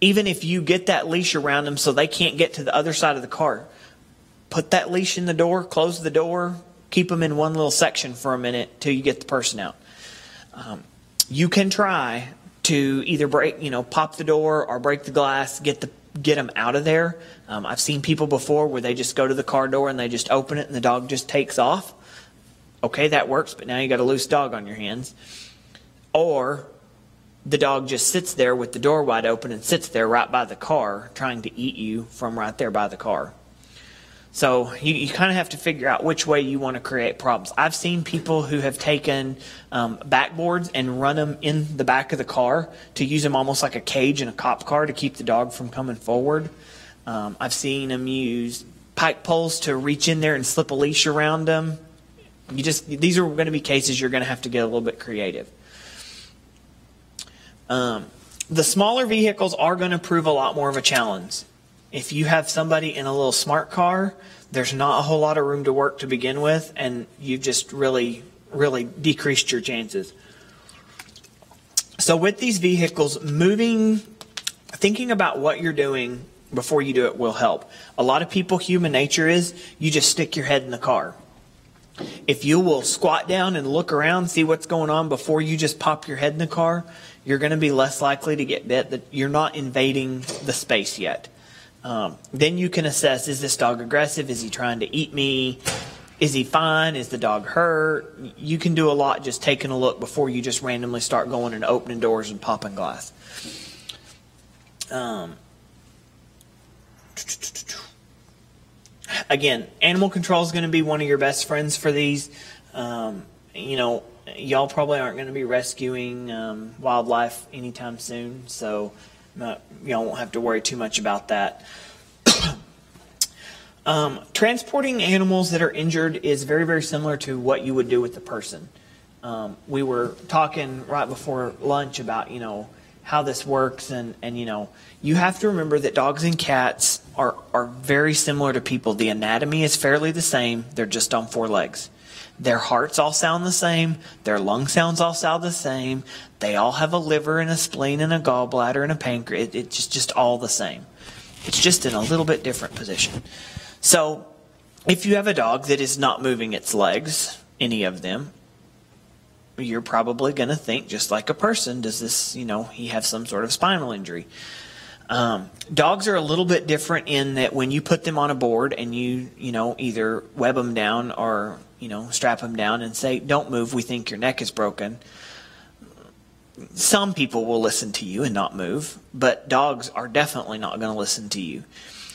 even if you get that leash around them so they can't get to the other side of the car, put that leash in the door, close the door, keep them in one little section for a minute till you get the person out. Um, you can try to either break, you know, pop the door or break the glass, get the get them out of there. Um, I've seen people before where they just go to the car door and they just open it and the dog just takes off. Okay, that works, but now you got a loose dog on your hands. Or the dog just sits there with the door wide open and sits there right by the car trying to eat you from right there by the car. So you, you kind of have to figure out which way you want to create problems. I've seen people who have taken um, backboards and run them in the back of the car to use them almost like a cage in a cop car to keep the dog from coming forward. Um, I've seen them use pike poles to reach in there and slip a leash around them. You just these are going to be cases you're going to have to get a little bit creative. Um, the smaller vehicles are going to prove a lot more of a challenge. If you have somebody in a little smart car, there's not a whole lot of room to work to begin with, and you've just really, really decreased your chances. So with these vehicles, moving, thinking about what you're doing before you do it will help. A lot of people, human nature is you just stick your head in the car. If you will squat down and look around, see what's going on before you just pop your head in the car, you're going to be less likely to get bit. That you're not invading the space yet. Um, then you can assess: Is this dog aggressive? Is he trying to eat me? Is he fine? Is the dog hurt? You can do a lot just taking a look before you just randomly start going and opening doors and popping glass. Um, again, animal control is going to be one of your best friends for these. Um, you know, y'all probably aren't going to be rescuing um, wildlife anytime soon, so not, y'all won't have to worry too much about that. um, transporting animals that are injured is very, very similar to what you would do with a person. Um, we were talking right before lunch about, you know, how this works and, and you know you have to remember that dogs and cats are, are very similar to people the anatomy is fairly the same they're just on four legs their hearts all sound the same. Their lung sounds all sound the same. They all have a liver and a spleen and a gallbladder and a pancreas. It, it's just, just all the same. It's just in a little bit different position. So if you have a dog that is not moving its legs any of them you're probably going to think just like a person does this you know he have some sort of spinal injury? Um, dogs are a little bit different in that when you put them on a board and you you know either web them down or you know strap them down and say don't move. We think your neck is broken. Some people will listen to you and not move but dogs are definitely not going to listen to you.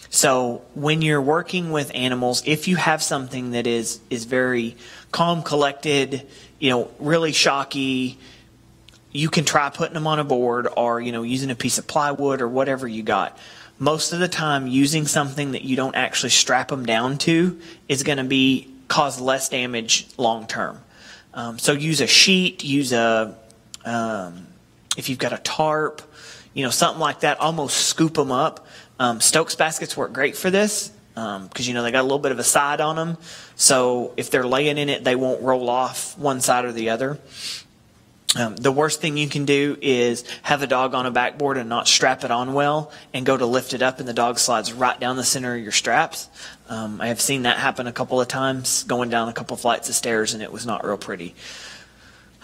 So when you're working with animals if you have something that is is very calm collected you know, really shocky, you can try putting them on a board or, you know, using a piece of plywood or whatever you got. Most of the time, using something that you don't actually strap them down to is going to be cause less damage long term. Um, so use a sheet, use a, um, if you've got a tarp, you know, something like that, almost scoop them up. Um, Stokes baskets work great for this because um, you know they got a little bit of a side on them. So if they're laying in it, they won't roll off one side or the other. Um, the worst thing you can do is have a dog on a backboard and not strap it on well and go to lift it up and the dog slides right down the center of your straps. Um, I have seen that happen a couple of times going down a couple flights of stairs and it was not real pretty.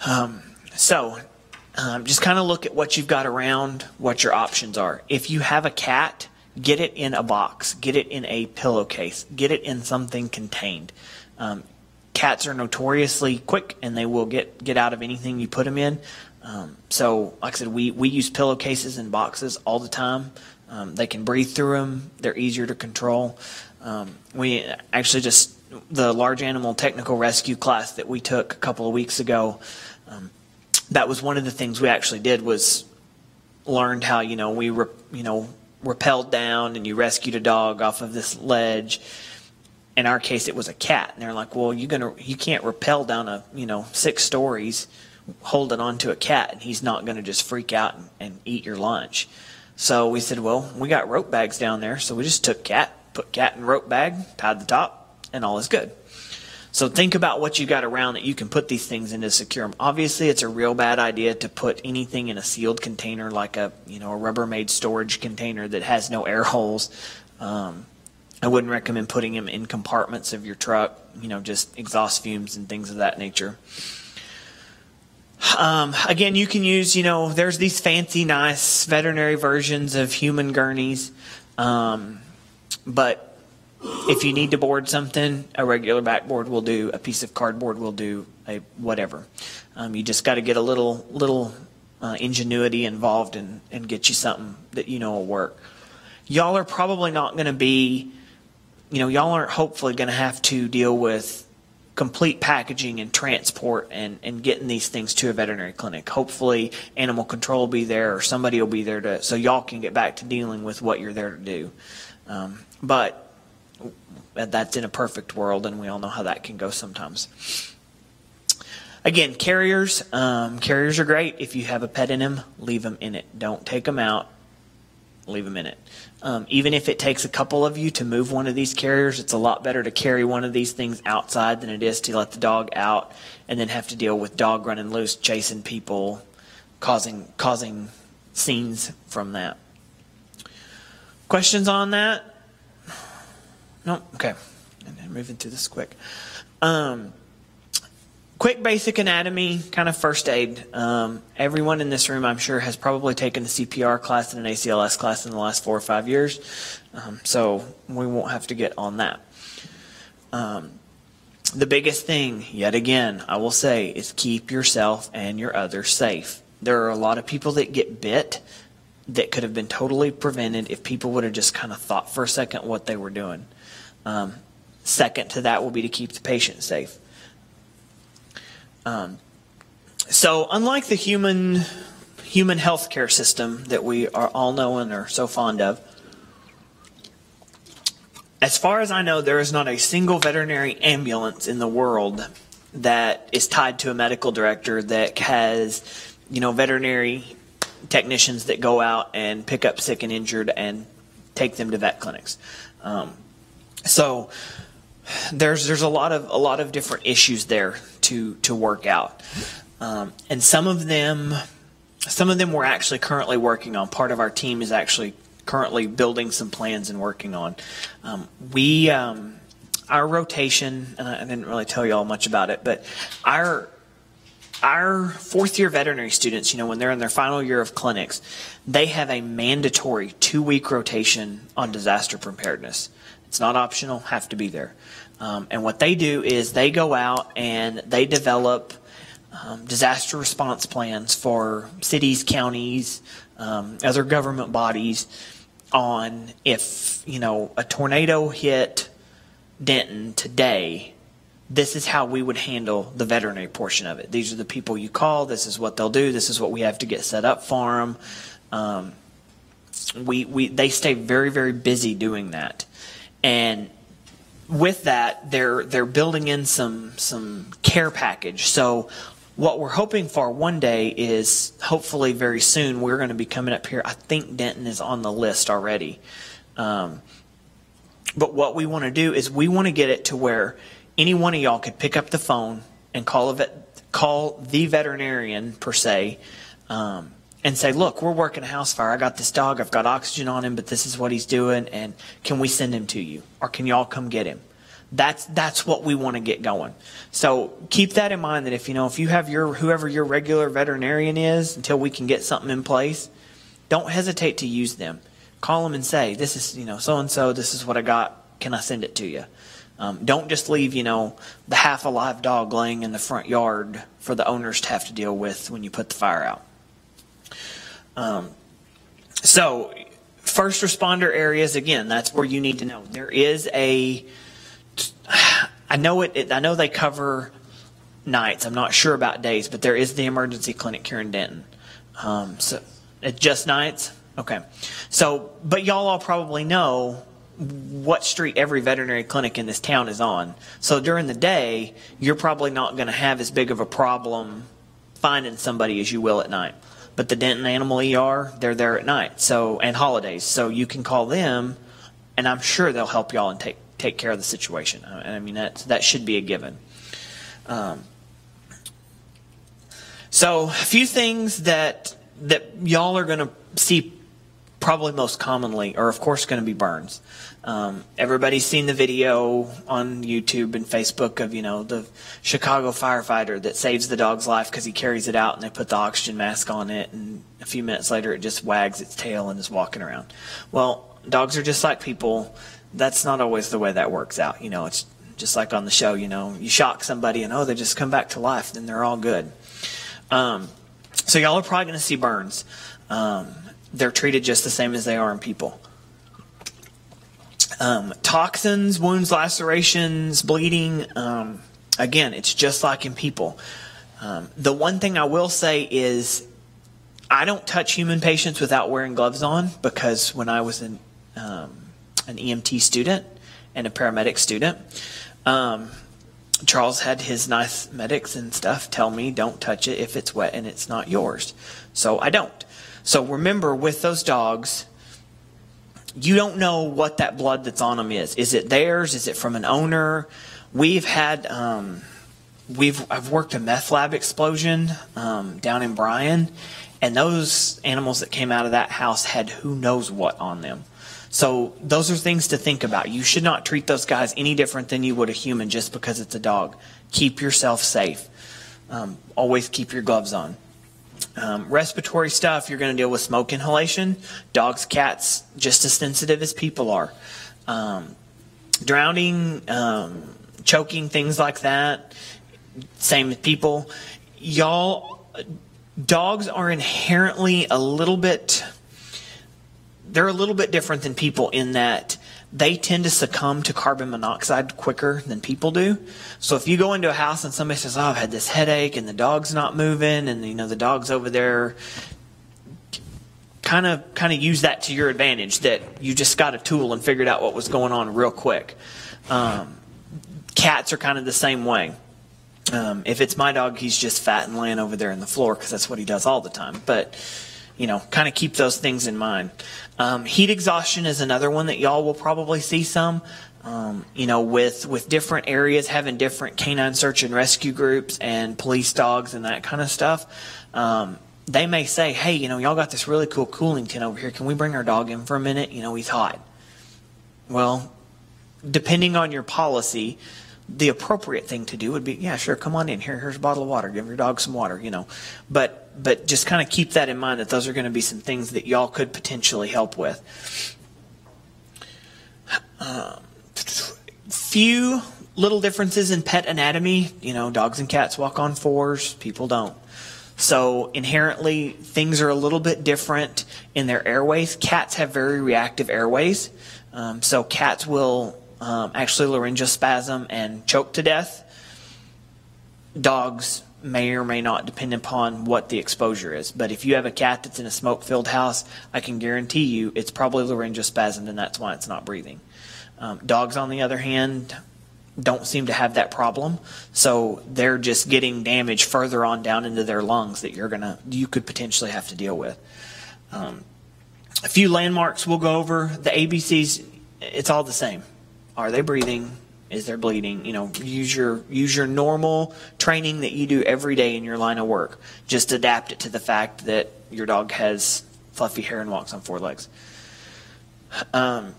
Um, so um, just kind of look at what you've got around, what your options are. If you have a cat, Get it in a box. Get it in a pillowcase. Get it in something contained. Um, cats are notoriously quick and they will get, get out of anything you put them in. Um, so, like I said, we, we use pillowcases and boxes all the time. Um, they can breathe through them, they're easier to control. Um, we actually just, the large animal technical rescue class that we took a couple of weeks ago, um, that was one of the things we actually did was learned how, you know, we, re, you know, rappelled down and you rescued a dog off of this ledge. In our case, it was a cat, and they're like, "Well, you gonna you can't rappel down a you know six stories holding on to a cat, and he's not gonna just freak out and, and eat your lunch." So we said, "Well, we got rope bags down there, so we just took cat, put cat in rope bag, tied the top, and all is good." So think about what you got around that you can put these things in to secure them. Obviously, it's a real bad idea to put anything in a sealed container like a you know a Rubbermaid storage container that has no air holes. Um, I wouldn't recommend putting them in compartments of your truck. You know, just exhaust fumes and things of that nature. Um, again, you can use, you know, there's these fancy, nice veterinary versions of human gurneys, um, but if you need to board something, a regular backboard will do. A piece of cardboard will do. A whatever. Um, you just got to get a little little uh, ingenuity involved and and get you something that you know will work. Y'all are probably not going to be, you know, y'all aren't hopefully going to have to deal with complete packaging and transport and, and getting these things to a veterinary clinic. Hopefully, animal control will be there or somebody will be there to so y'all can get back to dealing with what you're there to do. Um, but that's in a perfect world, and we all know how that can go sometimes. again, carriers. Um, carriers are great. If you have a pet in them, leave them in it. Don't take them out. Leave them in it. Um, even if it takes a couple of you to move one of these carriers, it's a lot better to carry one of these things outside than it is to let the dog out and then have to deal with dog running loose, chasing people, causing causing scenes from that. Questions on that? No. Okay. And then moving through this quick. Um, quick basic anatomy, kind of first aid. Um, everyone in this room, I'm sure, has probably taken a CPR class and an ACLS class in the last four or five years. Um, so we won't have to get on that. Um, the biggest thing, yet again, I will say, is keep yourself and your others safe. There are a lot of people that get bit that could have been totally prevented if people would have just kind of thought for a second what they were doing. Um, second to that will be to keep the patient safe. Um, so, unlike the human human healthcare system that we are all know and are so fond of, as far as I know, there is not a single veterinary ambulance in the world that is tied to a medical director that has, you know, veterinary technicians that go out and pick up sick and injured and take them to vet clinics. Um, so there's there's a lot of a lot of different issues there to to work out, um, and some of them some of them we're actually currently working on. Part of our team is actually currently building some plans and working on. Um, we um, our rotation, and I didn't really tell you all much about it, but our our fourth year veterinary students, you know, when they're in their final year of clinics, they have a mandatory two week rotation on disaster preparedness. It's not optional, have to be there. Um, and what they do is they go out and they develop um, disaster response plans for cities, counties, um, other government bodies on if, you know, a tornado hit Denton today, this is how we would handle the veterinary portion of it. These are the people you call. This is what they'll do. This is what we have to get set up for them. Um, we, we, they stay very, very busy doing that. And with that, they're they're building in some some care package. So what we're hoping for one day is hopefully very soon we're going to be coming up here. I think Denton is on the list already. Um, but what we want to do is we want to get it to where any one of y'all could pick up the phone and call a vet, call the veterinarian per se, um, and say, look, we're working a house fire. I got this dog. I've got oxygen on him, but this is what he's doing. And can we send him to you? Or can y'all come get him? That's, that's what we want to get going. So keep that in mind that if, you know, if you have your, whoever your regular veterinarian is until we can get something in place, don't hesitate to use them. Call them and say, this is, you know, so and so, this is what I got. Can I send it to you? Um, don't just leave, you know, the half alive dog laying in the front yard for the owners to have to deal with when you put the fire out. Um, so, first responder areas again. That's where you need to know there is a. I know it, it. I know they cover nights. I'm not sure about days, but there is the emergency clinic here in Denton. Um, so, it's just nights. Okay. So, but y'all all probably know what street every veterinary clinic in this town is on. So during the day, you're probably not going to have as big of a problem finding somebody as you will at night. But the Denton Animal ER, they're there at night, so and holidays, so you can call them, and I'm sure they'll help y'all and take take care of the situation. And I mean that that should be a given. Um, so a few things that that y'all are going to see probably most commonly are of course going to be burns. Um, everybody's seen the video on YouTube and Facebook of you know the Chicago firefighter that saves the dog's life because he carries it out and they put the oxygen mask on it, and a few minutes later it just wags its tail and is walking around. Well, dogs are just like people. That's not always the way that works out. You know, it's just like on the show. You know, you shock somebody and oh, they just come back to life, then they're all good. Um, so y'all are probably going to see burns. Um, they're treated just the same as they are in people. Um, toxins, wounds, lacerations, bleeding. Um, again, it's just like in people. Um, the one thing I will say is I don't touch human patients without wearing gloves on because when I was an, um, an EMT student and a paramedic student, um, Charles had his nice medics and stuff tell me don't touch it if it's wet and it's not yours. So I don't. So remember with those dogs, you don't know what that blood that's on them is. Is it theirs? Is it from an owner? We've had, um, we've I've worked a meth lab explosion um, down in Bryan, and those animals that came out of that house had who knows what on them. So those are things to think about. You should not treat those guys any different than you would a human just because it's a dog. Keep yourself safe. Um, always keep your gloves on. Um, respiratory stuff, you're going to deal with smoke inhalation. Dogs, cats, just as sensitive as people are. Um, drowning, um, choking, things like that. Same with people. Y'all, dogs are inherently a little bit, they're a little bit different than people in that they tend to succumb to carbon monoxide quicker than people do. So if you go into a house and somebody says, "Oh, I've had this headache and the dog's not moving and you know the dog's over there," kind of kind of use that to your advantage that you just got a tool and figured out what was going on real quick. Um, cats are kind of the same way. Um, if it's my dog, he's just fat and laying over there in the floor because that's what he does all the time. But you know, kind of keep those things in mind. Um, heat exhaustion is another one that y'all will probably see some. Um, you know, with with different areas having different canine search and rescue groups and police dogs and that kind of stuff. Um, they may say, "Hey, you know, y'all got this really cool cooling tent over here. Can we bring our dog in for a minute? You know, he's hot." Well, depending on your policy, the appropriate thing to do would be, yeah, sure, come on in here. Here's a bottle of water. Give your dog some water. You know, but but just kind of keep that in mind that those are going to be some things that y'all could potentially help with. Um, few little differences in pet anatomy. You know, dogs and cats walk on fours, people don't. So inherently, things are a little bit different in their airways. Cats have very reactive airways. Um, so cats will um, actually laryngospasm and choke to death. Dogs may or may not depend upon what the exposure is. But if you have a cat that's in a smoke filled house, I can guarantee you it's probably laryngospasm and that's why it's not breathing. Um, dogs, on the other hand, don't seem to have that problem. So they're just getting damage further on down into their lungs that you're gonna you could potentially have to deal with. Um, a few landmarks we'll go over. The ABCs, it's all the same. Are they breathing? Is there bleeding? You know, use your use your normal training that you do every day in your line of work. Just adapt it to the fact that your dog has fluffy hair and walks on four legs. Um,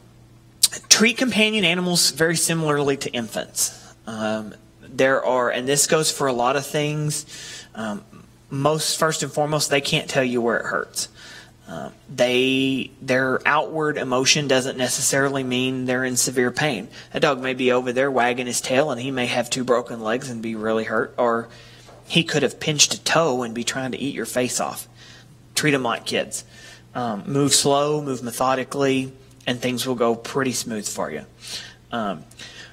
treat companion animals very similarly to infants. Um, there are, and this goes for a lot of things. Um, most first and foremost, they can't tell you where it hurts. Um, they their outward emotion doesn't necessarily mean they're in severe pain. A dog may be over there wagging his tail and he may have two broken legs and be really hurt, or he could have pinched a toe and be trying to eat your face off. Treat them like kids. Um, move slow, move methodically, and things will go pretty smooth for you. Um,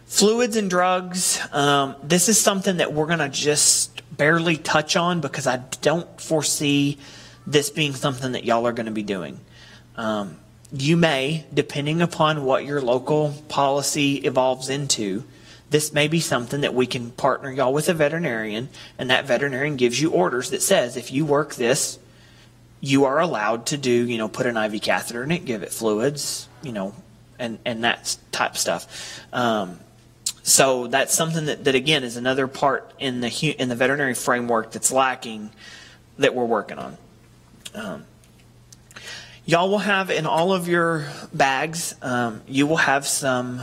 fluids and drugs. Um, this is something that we're going to just barely touch on because I don't foresee this being something that y'all are going to be doing. Um, you may, depending upon what your local policy evolves into, this may be something that we can partner y'all with a veterinarian, and that veterinarian gives you orders that says if you work this, you are allowed to do, you know, put an IV catheter in it, give it fluids, you know, and and that type stuff. Um, so that's something that, that again is another part in the in the veterinary framework that's lacking that we're working on. Um, y'all will have in all of your bags, um, you will have some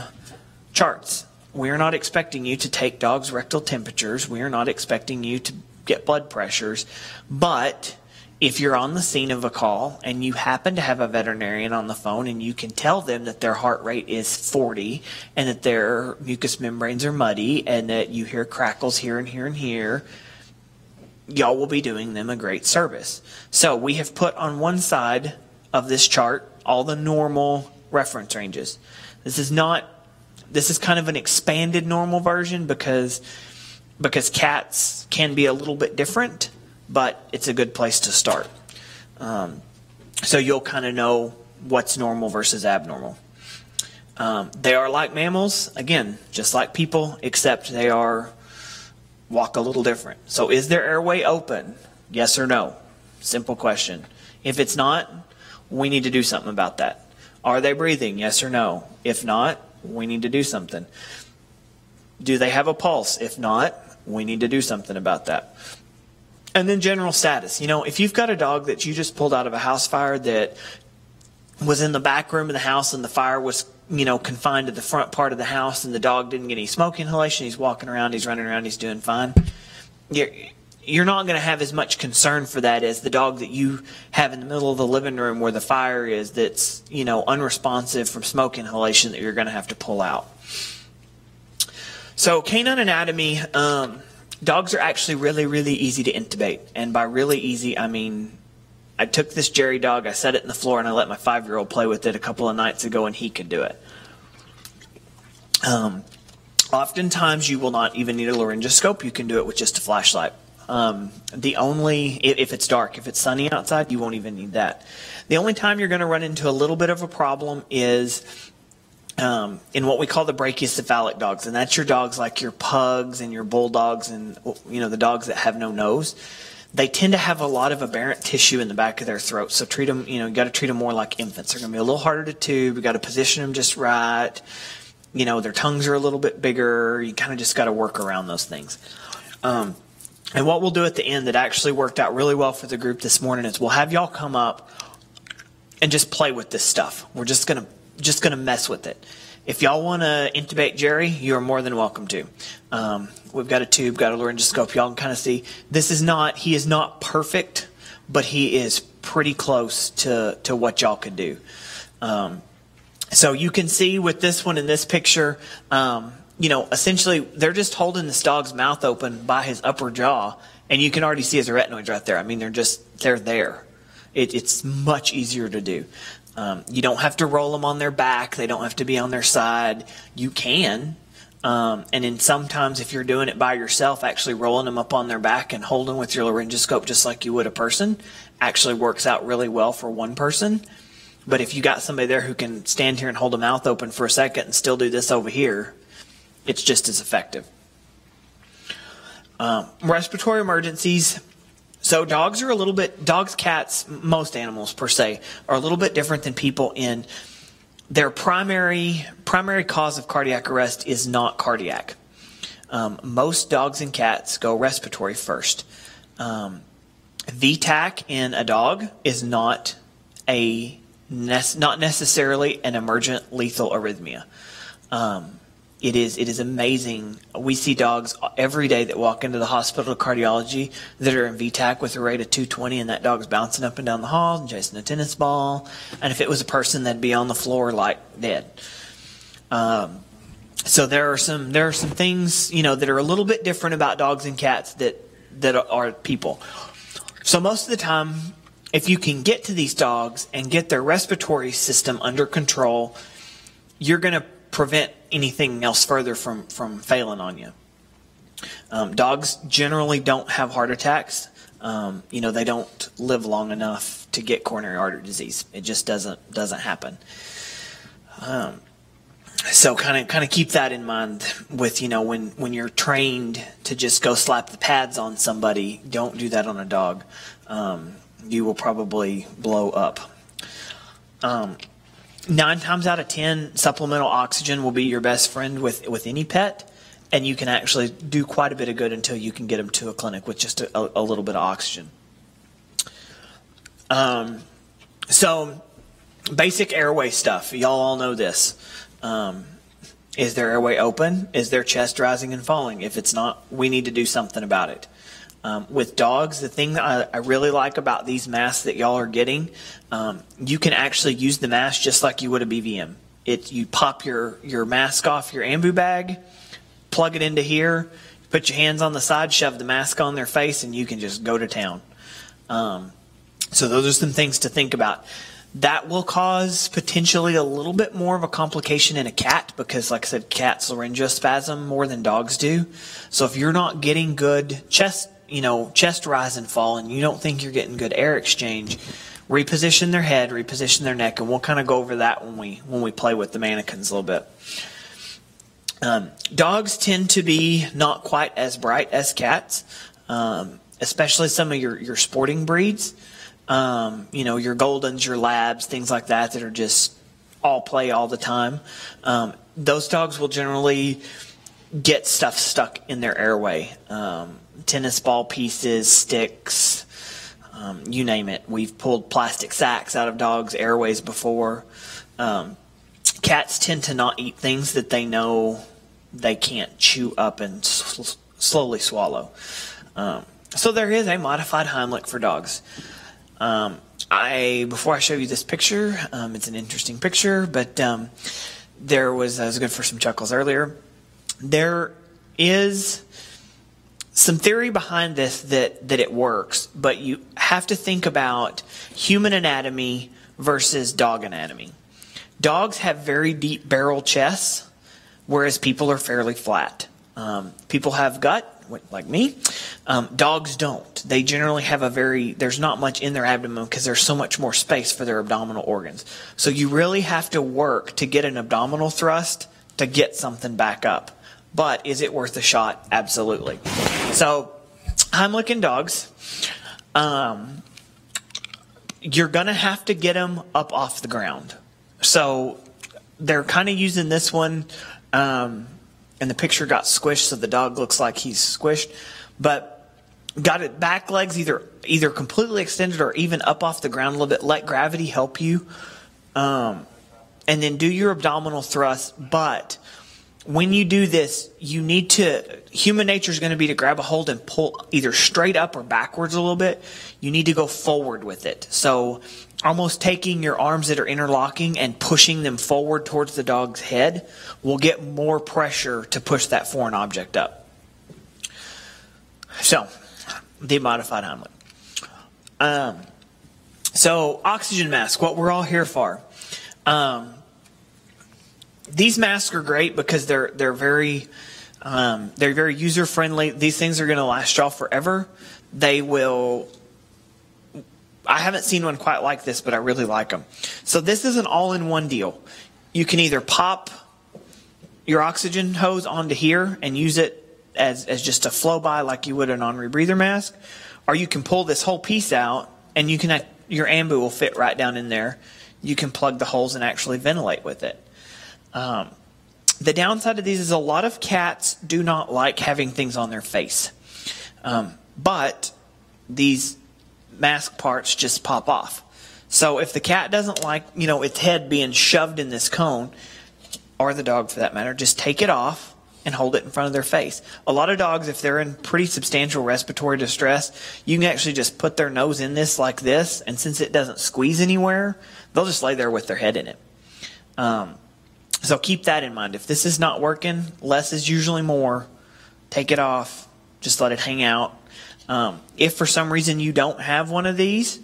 charts. We are not expecting you to take dogs' rectal temperatures. We are not expecting you to get blood pressures. But if you're on the scene of a call and you happen to have a veterinarian on the phone and you can tell them that their heart rate is 40 and that their mucous membranes are muddy and that you hear crackles here and here and here, y'all will be doing them a great service. So we have put on one side of this chart all the normal reference ranges. This is not this is kind of an expanded normal version because because cats can be a little bit different, but it's a good place to start. Um, so you'll kind of know what's normal versus abnormal. Um, they are like mammals, again, just like people, except they are walk a little different. So is their airway open? Yes or no? Simple question. If it's not, we need to do something about that. Are they breathing? Yes or no? If not, we need to do something. Do they have a pulse? If not, we need to do something about that. And then general status. You know, if you've got a dog that you just pulled out of a house fire that was in the back room of the house and the fire was, you know, confined to the front part of the house and the dog didn't get any smoke inhalation, he's walking around, he's running around, he's doing fine. You're, you're not going to have as much concern for that as the dog that you have in the middle of the living room where the fire is that's, you know, unresponsive from smoke inhalation that you're going to have to pull out. So canine anatomy, um, dogs are actually really, really easy to intubate. And by really easy, I mean, I took this Jerry dog, I set it in the floor, and I let my five year old play with it a couple of nights ago, and he could do it. Um, oftentimes, you will not even need a laryngoscope. You can do it with just a flashlight. Um, the only, if it's dark, if it's sunny outside, you won't even need that. The only time you're going to run into a little bit of a problem is um, in what we call the brachycephalic dogs, and that's your dogs like your pugs and your bulldogs and you know the dogs that have no nose. They tend to have a lot of aberrant tissue in the back of their throat, so treat them. You know, you got to treat them more like infants. They're going to be a little harder to tube. You got to position them just right. You know, their tongues are a little bit bigger. You kind of just got to work around those things. Um, and what we'll do at the end that actually worked out really well for the group this morning is we'll have y'all come up and just play with this stuff. We're just gonna just gonna mess with it. If y'all want to intubate Jerry, you are more than welcome to. Um, we've got a tube, got a laryngoscope. Y'all can kind of see this is not he is not perfect, but he is pretty close to to what y'all could do. Um, so you can see with this one in this picture, um, you know, essentially they're just holding this dog's mouth open by his upper jaw, and you can already see his arytenoids right there. I mean, they're just they're there. It, it's much easier to do. Um, you don't have to roll them on their back. They don't have to be on their side. You can. Um, and then sometimes if you're doing it by yourself, actually rolling them up on their back and holding with your laryngoscope just like you would a person actually works out really well for one person. But if you got somebody there who can stand here and hold a mouth open for a second and still do this over here, it's just as effective. Um, respiratory emergencies. So dogs are a little bit dogs, cats, most animals per se are a little bit different than people in their primary primary cause of cardiac arrest is not cardiac. Um, most dogs and cats go respiratory first. Um, V-tach in a dog is not a not necessarily an emergent lethal arrhythmia. Um, it is it is amazing. We see dogs every day that walk into the hospital of cardiology that are in V-tach with a rate of 220, and that dog's bouncing up and down the hall and chasing a tennis ball. And if it was a person, that'd be on the floor like dead. Um, so there are some there are some things you know that are a little bit different about dogs and cats that that are people. So most of the time, if you can get to these dogs and get their respiratory system under control, you're going to prevent anything else further from, from failing on you. Um, dogs generally don't have heart attacks. Um, you know, they don't live long enough to get coronary artery disease. It just doesn't doesn't happen. Um, so kind of kind of keep that in mind with you know when when you're trained to just go slap the pads on somebody, don't do that on a dog. Um, you will probably blow up. Nine times out of ten, supplemental oxygen will be your best friend with, with any pet, and you can actually do quite a bit of good until you can get them to a clinic with just a, a, a little bit of oxygen. Um, so, basic airway stuff. Y'all all know this. Um, is their airway open? Is their chest rising and falling? If it's not, we need to do something about it. Um, with dogs, the thing that I, I, really like about these masks that y'all are getting, um, you can actually use the mask just like you would a BVM. It you pop your your mask off your ambu bag, plug it into here, put your hands on the side, shove the mask on their face, and you can just go to town. Um, so those are some things to think about. That will cause potentially a little bit more of a complication in a cat because, like I said, cats laryngospasm more than dogs do. So if you're not getting good chest you know, chest rise and fall and you don't think you're getting good air exchange, reposition their head, reposition their neck, and we'll kind of go over that when we when we play with the mannequins a little bit. Um, dogs tend to be not quite as bright as cats, um, especially some of your, your sporting breeds. Um, you know, your Goldens, your Labs, things like that that are just all play all the time. Um, those dogs will generally get stuff stuck in their airway. Um, tennis ball pieces, sticks, um, you name it. We've pulled plastic sacks out of dogs' airways before. Um, cats tend to not eat things that they know they can't chew up and s- slowly swallow. Um, so there is a modified Heimlich for dogs. Um, I before I show you this picture, um, it's an interesting picture, but um, there was I was good for some chuckles earlier. There is some theory behind this that that it works, but you have to think about human anatomy versus dog anatomy. Dogs have very deep barrel chests, whereas people are fairly flat. Um, people have gut, like me. Um, dogs don't. They generally have a very, there's not much in their abdomen because there's so much more space for their abdominal organs. So you really have to work to get an abdominal thrust to get something back up. But is it worth a shot? Absolutely. So I'm looking dogs. Um, you're going to have to get them up off the ground. So they're kind of using this one, um, and the picture got squished, so the dog looks like he's squished. But got it back legs either either completely extended or even up off the ground a little bit. Let gravity help you, um, and then do your abdominal thrust. But when you do this, you need to. Human nature is going to be to grab a hold and pull either straight up or backwards a little bit. You need to go forward with it. So almost taking your arms that are interlocking and pushing them forward towards the dog's head will get more pressure to push that foreign object up. So, the modified Heimlich. Um, so, oxygen mask, what we're all here for. Um, these masks are great because they're they're very um, they're very user friendly. These things are going to last y'all forever. They will I haven't seen one quite like this, but I really like them. So this is an all-in-one deal. You can either pop your oxygen hose onto here and use it as, as just a flow by like you would a non-rebreather mask, or you can pull this whole piece out and you can your ambu will fit right down in there. You can plug the holes and actually ventilate with it. Um, the downside of these is a lot of cats do not like having things on their face, um, but these mask parts just pop off. So if the cat doesn't like, you know, its head being shoved in this cone, or the dog for that matter, just take it off and hold it in front of their face. A lot of dogs, if they're in pretty substantial respiratory distress, you can actually just put their nose in this like this, and since it doesn't squeeze anywhere, they'll just lay there with their head in it. Um, so keep that in mind. If this is not working, less is usually more. Take it off. Just let it hang out. Um, if for some reason you don't have one of these,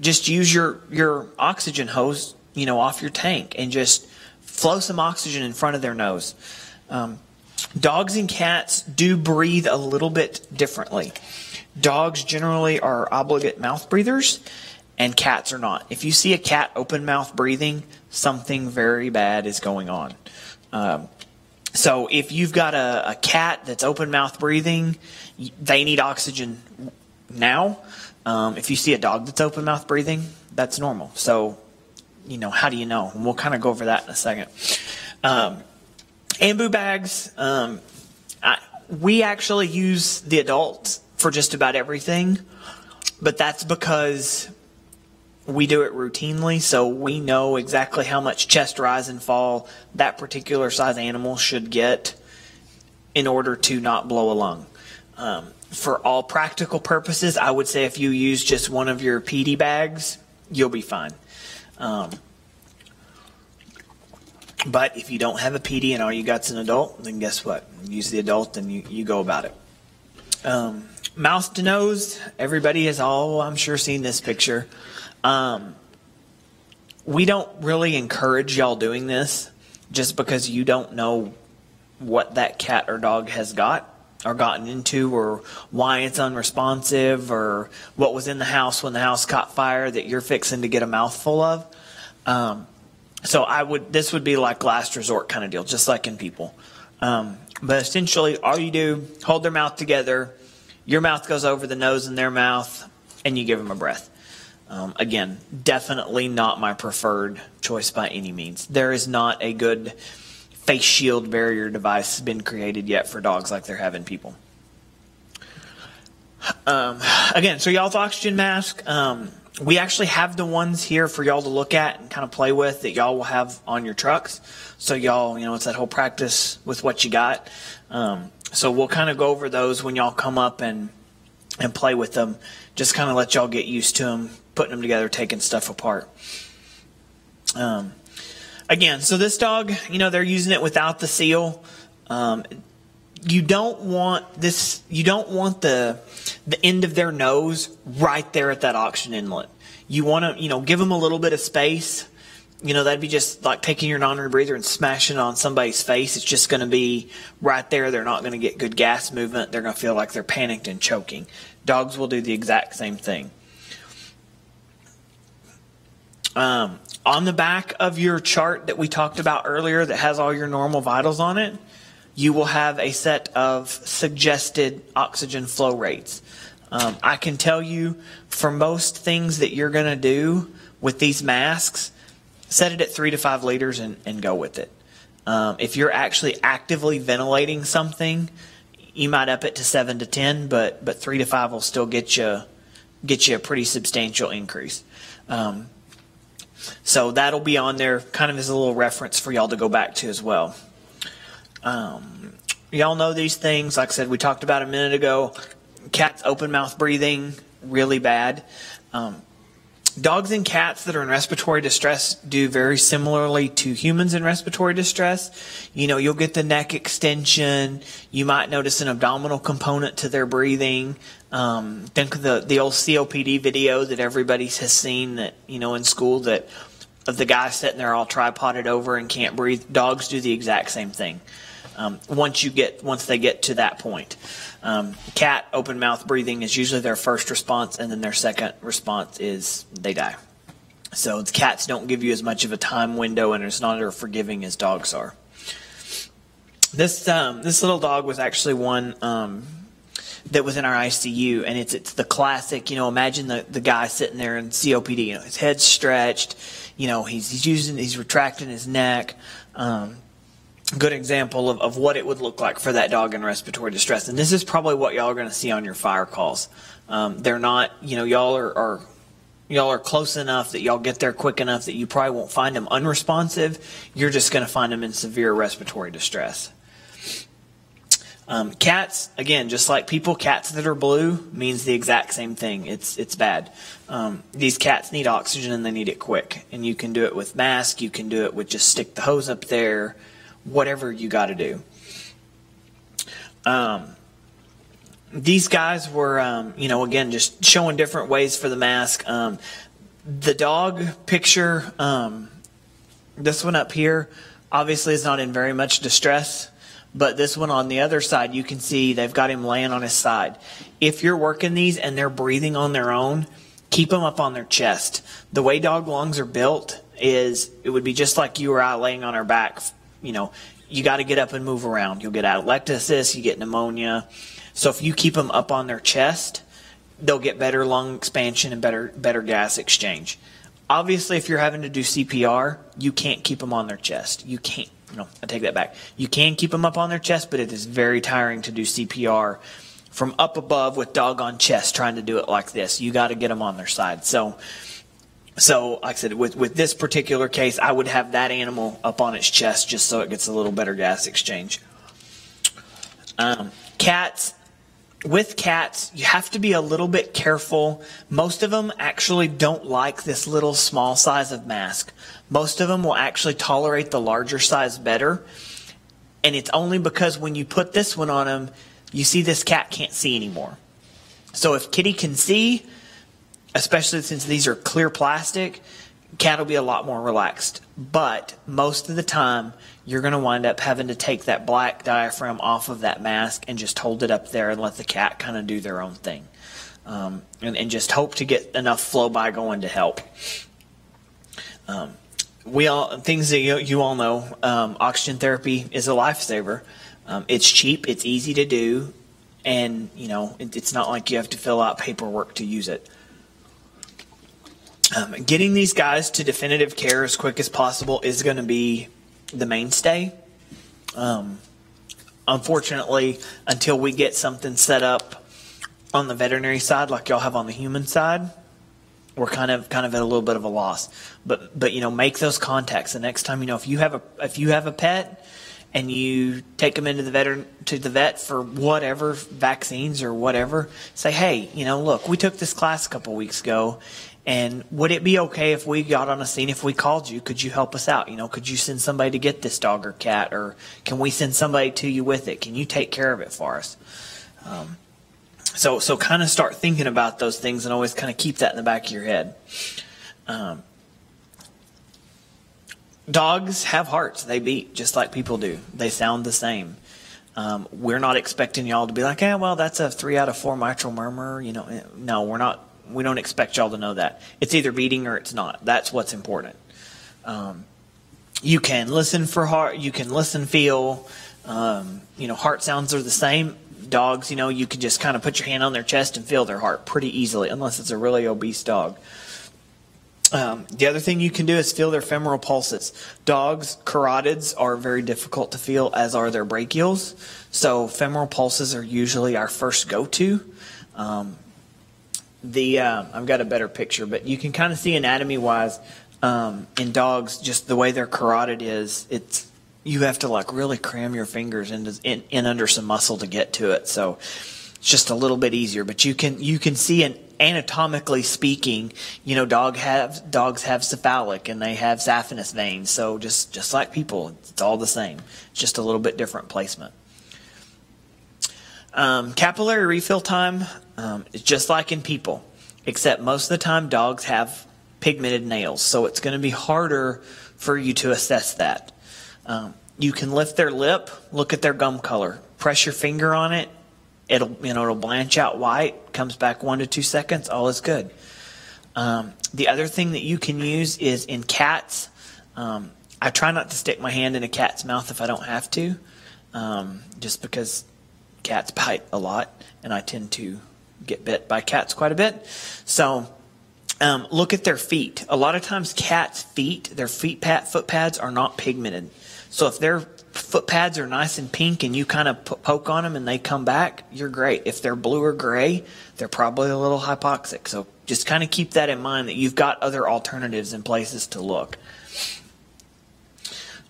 just use your, your oxygen hose, you know, off your tank and just flow some oxygen in front of their nose. Um, dogs and cats do breathe a little bit differently. Dogs generally are obligate mouth breathers, and cats are not. If you see a cat open mouth breathing, something very bad is going on. Um, so if you've got a, a cat that's open mouth breathing, they need oxygen now. Um, if you see a dog that's open mouth breathing, that's normal. So, you know, how do you know? And we'll kind of go over that in a second. Um, ambu bags, um, I, we actually use the adults for just about everything, but that's because we do it routinely, so we know exactly how much chest rise and fall that particular size animal should get in order to not blow a lung. Um, for all practical purposes, I would say if you use just one of your PD bags, you'll be fine. Um, but if you don't have a PD and all you got's an adult, then guess what? Use the adult and you, you go about it. Um, mouth to nose, everybody has all, I'm sure, seen this picture. Um, we don't really encourage y'all doing this just because you don't know what that cat or dog has got or gotten into or why it's unresponsive or what was in the house when the house caught fire that you're fixing to get a mouthful of. Um, so I would this would be like last resort kind of deal, just like in people. Um, but essentially, all you do, hold their mouth together, your mouth goes over the nose in their mouth, and you give them a breath. Um, again, definitely not my preferred choice by any means. There is not a good face shield barrier device been created yet for dogs like they're having people. Um, again, so y'all's oxygen mask. Um, we actually have the ones here for y'all to look at and kind of play with that y'all will have on your trucks. So y'all, you know, it's that whole practice with what you got. Um, so we'll kind of go over those when y'all come up and and play with them. Just kind of let y'all get used to them, putting them together, taking stuff apart. Um, again, so this dog, you know, they're using it without the seal. Um, you don't want this. You don't want the the end of their nose right there at that oxygen inlet. You want to, you know, give them a little bit of space. You know, that'd be just like taking your non-rebreather and smashing it on somebody's face. It's just going to be right there. They're not going to get good gas movement. They're going to feel like they're panicked and choking. Dogs will do the exact same thing. Um, on the back of your chart that we talked about earlier that has all your normal vitals on it, you will have a set of suggested oxygen flow rates. Um, I can tell you for most things that you're going to do with these masks, set it at three to five liters and, and go with it. Um, if you're actually actively ventilating something, you might up it to seven to ten, but but three to five will still get you get you a pretty substantial increase. Um, so that'll be on there, kind of as a little reference for y'all to go back to as well. Um, y'all know these things. Like I said, we talked about a minute ago. Cats open mouth breathing, really bad. Um, dogs and cats that are in respiratory distress do very similarly to humans in respiratory distress. You know, you'll get the neck extension. You might notice an abdominal component to their breathing. Um, think of the, the old COPD video that everybody has seen that, you know, in school that of the guy sitting there all tripoded over and can't breathe. Dogs do the exact same thing. Um, once you get once they get to that point. Um, cat open mouth breathing is usually their first response, and then their second response is they die. So the cats don't give you as much of a time window, and it's not as forgiving as dogs are. This um, this little dog was actually one um, that was in our ICU, and it's it's the classic. You know, imagine the the guy sitting there in COPD. You know, his head's stretched. You know, he's he's using he's retracting his neck. Um, good example of, of what it would look like for that dog in respiratory distress. And this is probably what y'all are going to see on your fire calls. Um, they're not, you know, y'all are, are y'all are close enough that y'all get there quick enough that you probably won't find them unresponsive. You're just going to find them in severe respiratory distress. Um, cats, again, just like people, cats that are blue means the exact same thing. It's it's bad. Um, these cats need oxygen and they need it quick. And you can do it with mask. You can do it with just stick the hose up there whatever you got to do. Um, these guys were, um, you know, again, just showing different ways for the mask. Um, the dog picture, um, this one up here, obviously is not in very much distress. But this one on the other side, you can see they've got him laying on his side. If you're working these and they're breathing on their own, keep them up on their chest. The way dog lungs are built is it would be just like you or I laying on our back you know, you got to get up and move around. You'll get atelectasis, you get pneumonia. So if you keep them up on their chest, they'll get better lung expansion and better better gas exchange. Obviously, if you're having to do CPR, you can't keep them on their chest. You can't. No, I take that back. You can keep them up on their chest, but it is very tiring to do CPR from up above with dog on chest trying to do it like this. You got to get them on their side. So so, like I said, with, with this particular case, I would have that animal up on its chest just so it gets a little better gas exchange. Um, cats, with cats, you have to be a little bit careful. Most of them actually don't like this little small size of mask. Most of them will actually tolerate the larger size better. And it's only because when you put this one on them, you see this cat can't see anymore. So if Kitty can see, especially since these are clear plastic, cat will be a lot more relaxed. But most of the time, you're going to wind up having to take that black diaphragm off of that mask and just hold it up there and let the cat kind of do their own thing. Um, and, and, just hope to get enough flow by going to help. Um, we all things that you, you all know. Um, oxygen therapy is a lifesaver. Um, it's cheap. It's easy to do, and you know it, it's not like you have to fill out paperwork to use it. Um, getting these guys to definitive care as quick as possible is going to be the mainstay. Um, unfortunately, until we get something set up on the veterinary side, like y'all have on the human side, we're kind of kind of at a little bit of a loss. But but you know, make those contacts. The next time you know if you have a if you have a pet and you take them into the vet to the vet for whatever vaccines or whatever, say, hey, you know, look, we took this class a couple weeks ago, and would it be okay if we got on a scene if we called you? Could you help us out? You know, could you send somebody to get this dog or cat, or can we send somebody to you with it? Can you take care of it for us? Um, so, so kind of start thinking about those things and always kind of keep that in the back of your head. Um, dogs have hearts; they beat just like people do. They sound the same. Um, we're not expecting y'all to be like, "Yeah, well, that's a three out of four mitral murmur." You know, no, we're not. We don't expect y'all to know that. It's either beating or it's not. That's what's important. Um, you can listen for heart. You can listen, feel. Um, you know, heart sounds are the same. Dogs, you know, you can just kind of put your hand on their chest and feel their heart pretty easily, unless it's a really obese dog. Um, the other thing you can do is feel their femoral pulses. Dogs' carotids are very difficult to feel, as are their brachials. So femoral pulses are usually our first go-to. Um, the uh, I've got a better picture, but you can kind of see anatomy-wise um, in dogs just the way their carotid is. It's you have to like really cram your fingers into in, in under some muscle to get to it. So it's just a little bit easier, but you can you can see an anatomically speaking, you know, dog have dogs have cephalic and they have saphenous veins. So just just like people, it's all the same. It's just a little bit different placement. Um, capillary refill time um, is just like in people, except most of the time dogs have pigmented nails, so it's going to be harder for you to assess that. Um, you can lift their lip, look at their gum color, press your finger on it, it'll you know it'll blanch out white, comes back one to two seconds, all is good. Um, the other thing that you can use is in cats. Um, I try not to stick my hand in a cat's mouth if I don't have to, um, just because cats bite a lot, and I tend to get bit by cats quite a bit. So um, look at their feet. A lot of times, cats' feet, their feet pad, foot pads are not pigmented. So if their foot pads are nice and pink and you kind of poke on them and they come back, you're great. If they're blue or gray, they're probably a little hypoxic. So just kind of keep that in mind that you've got other alternatives and places to look.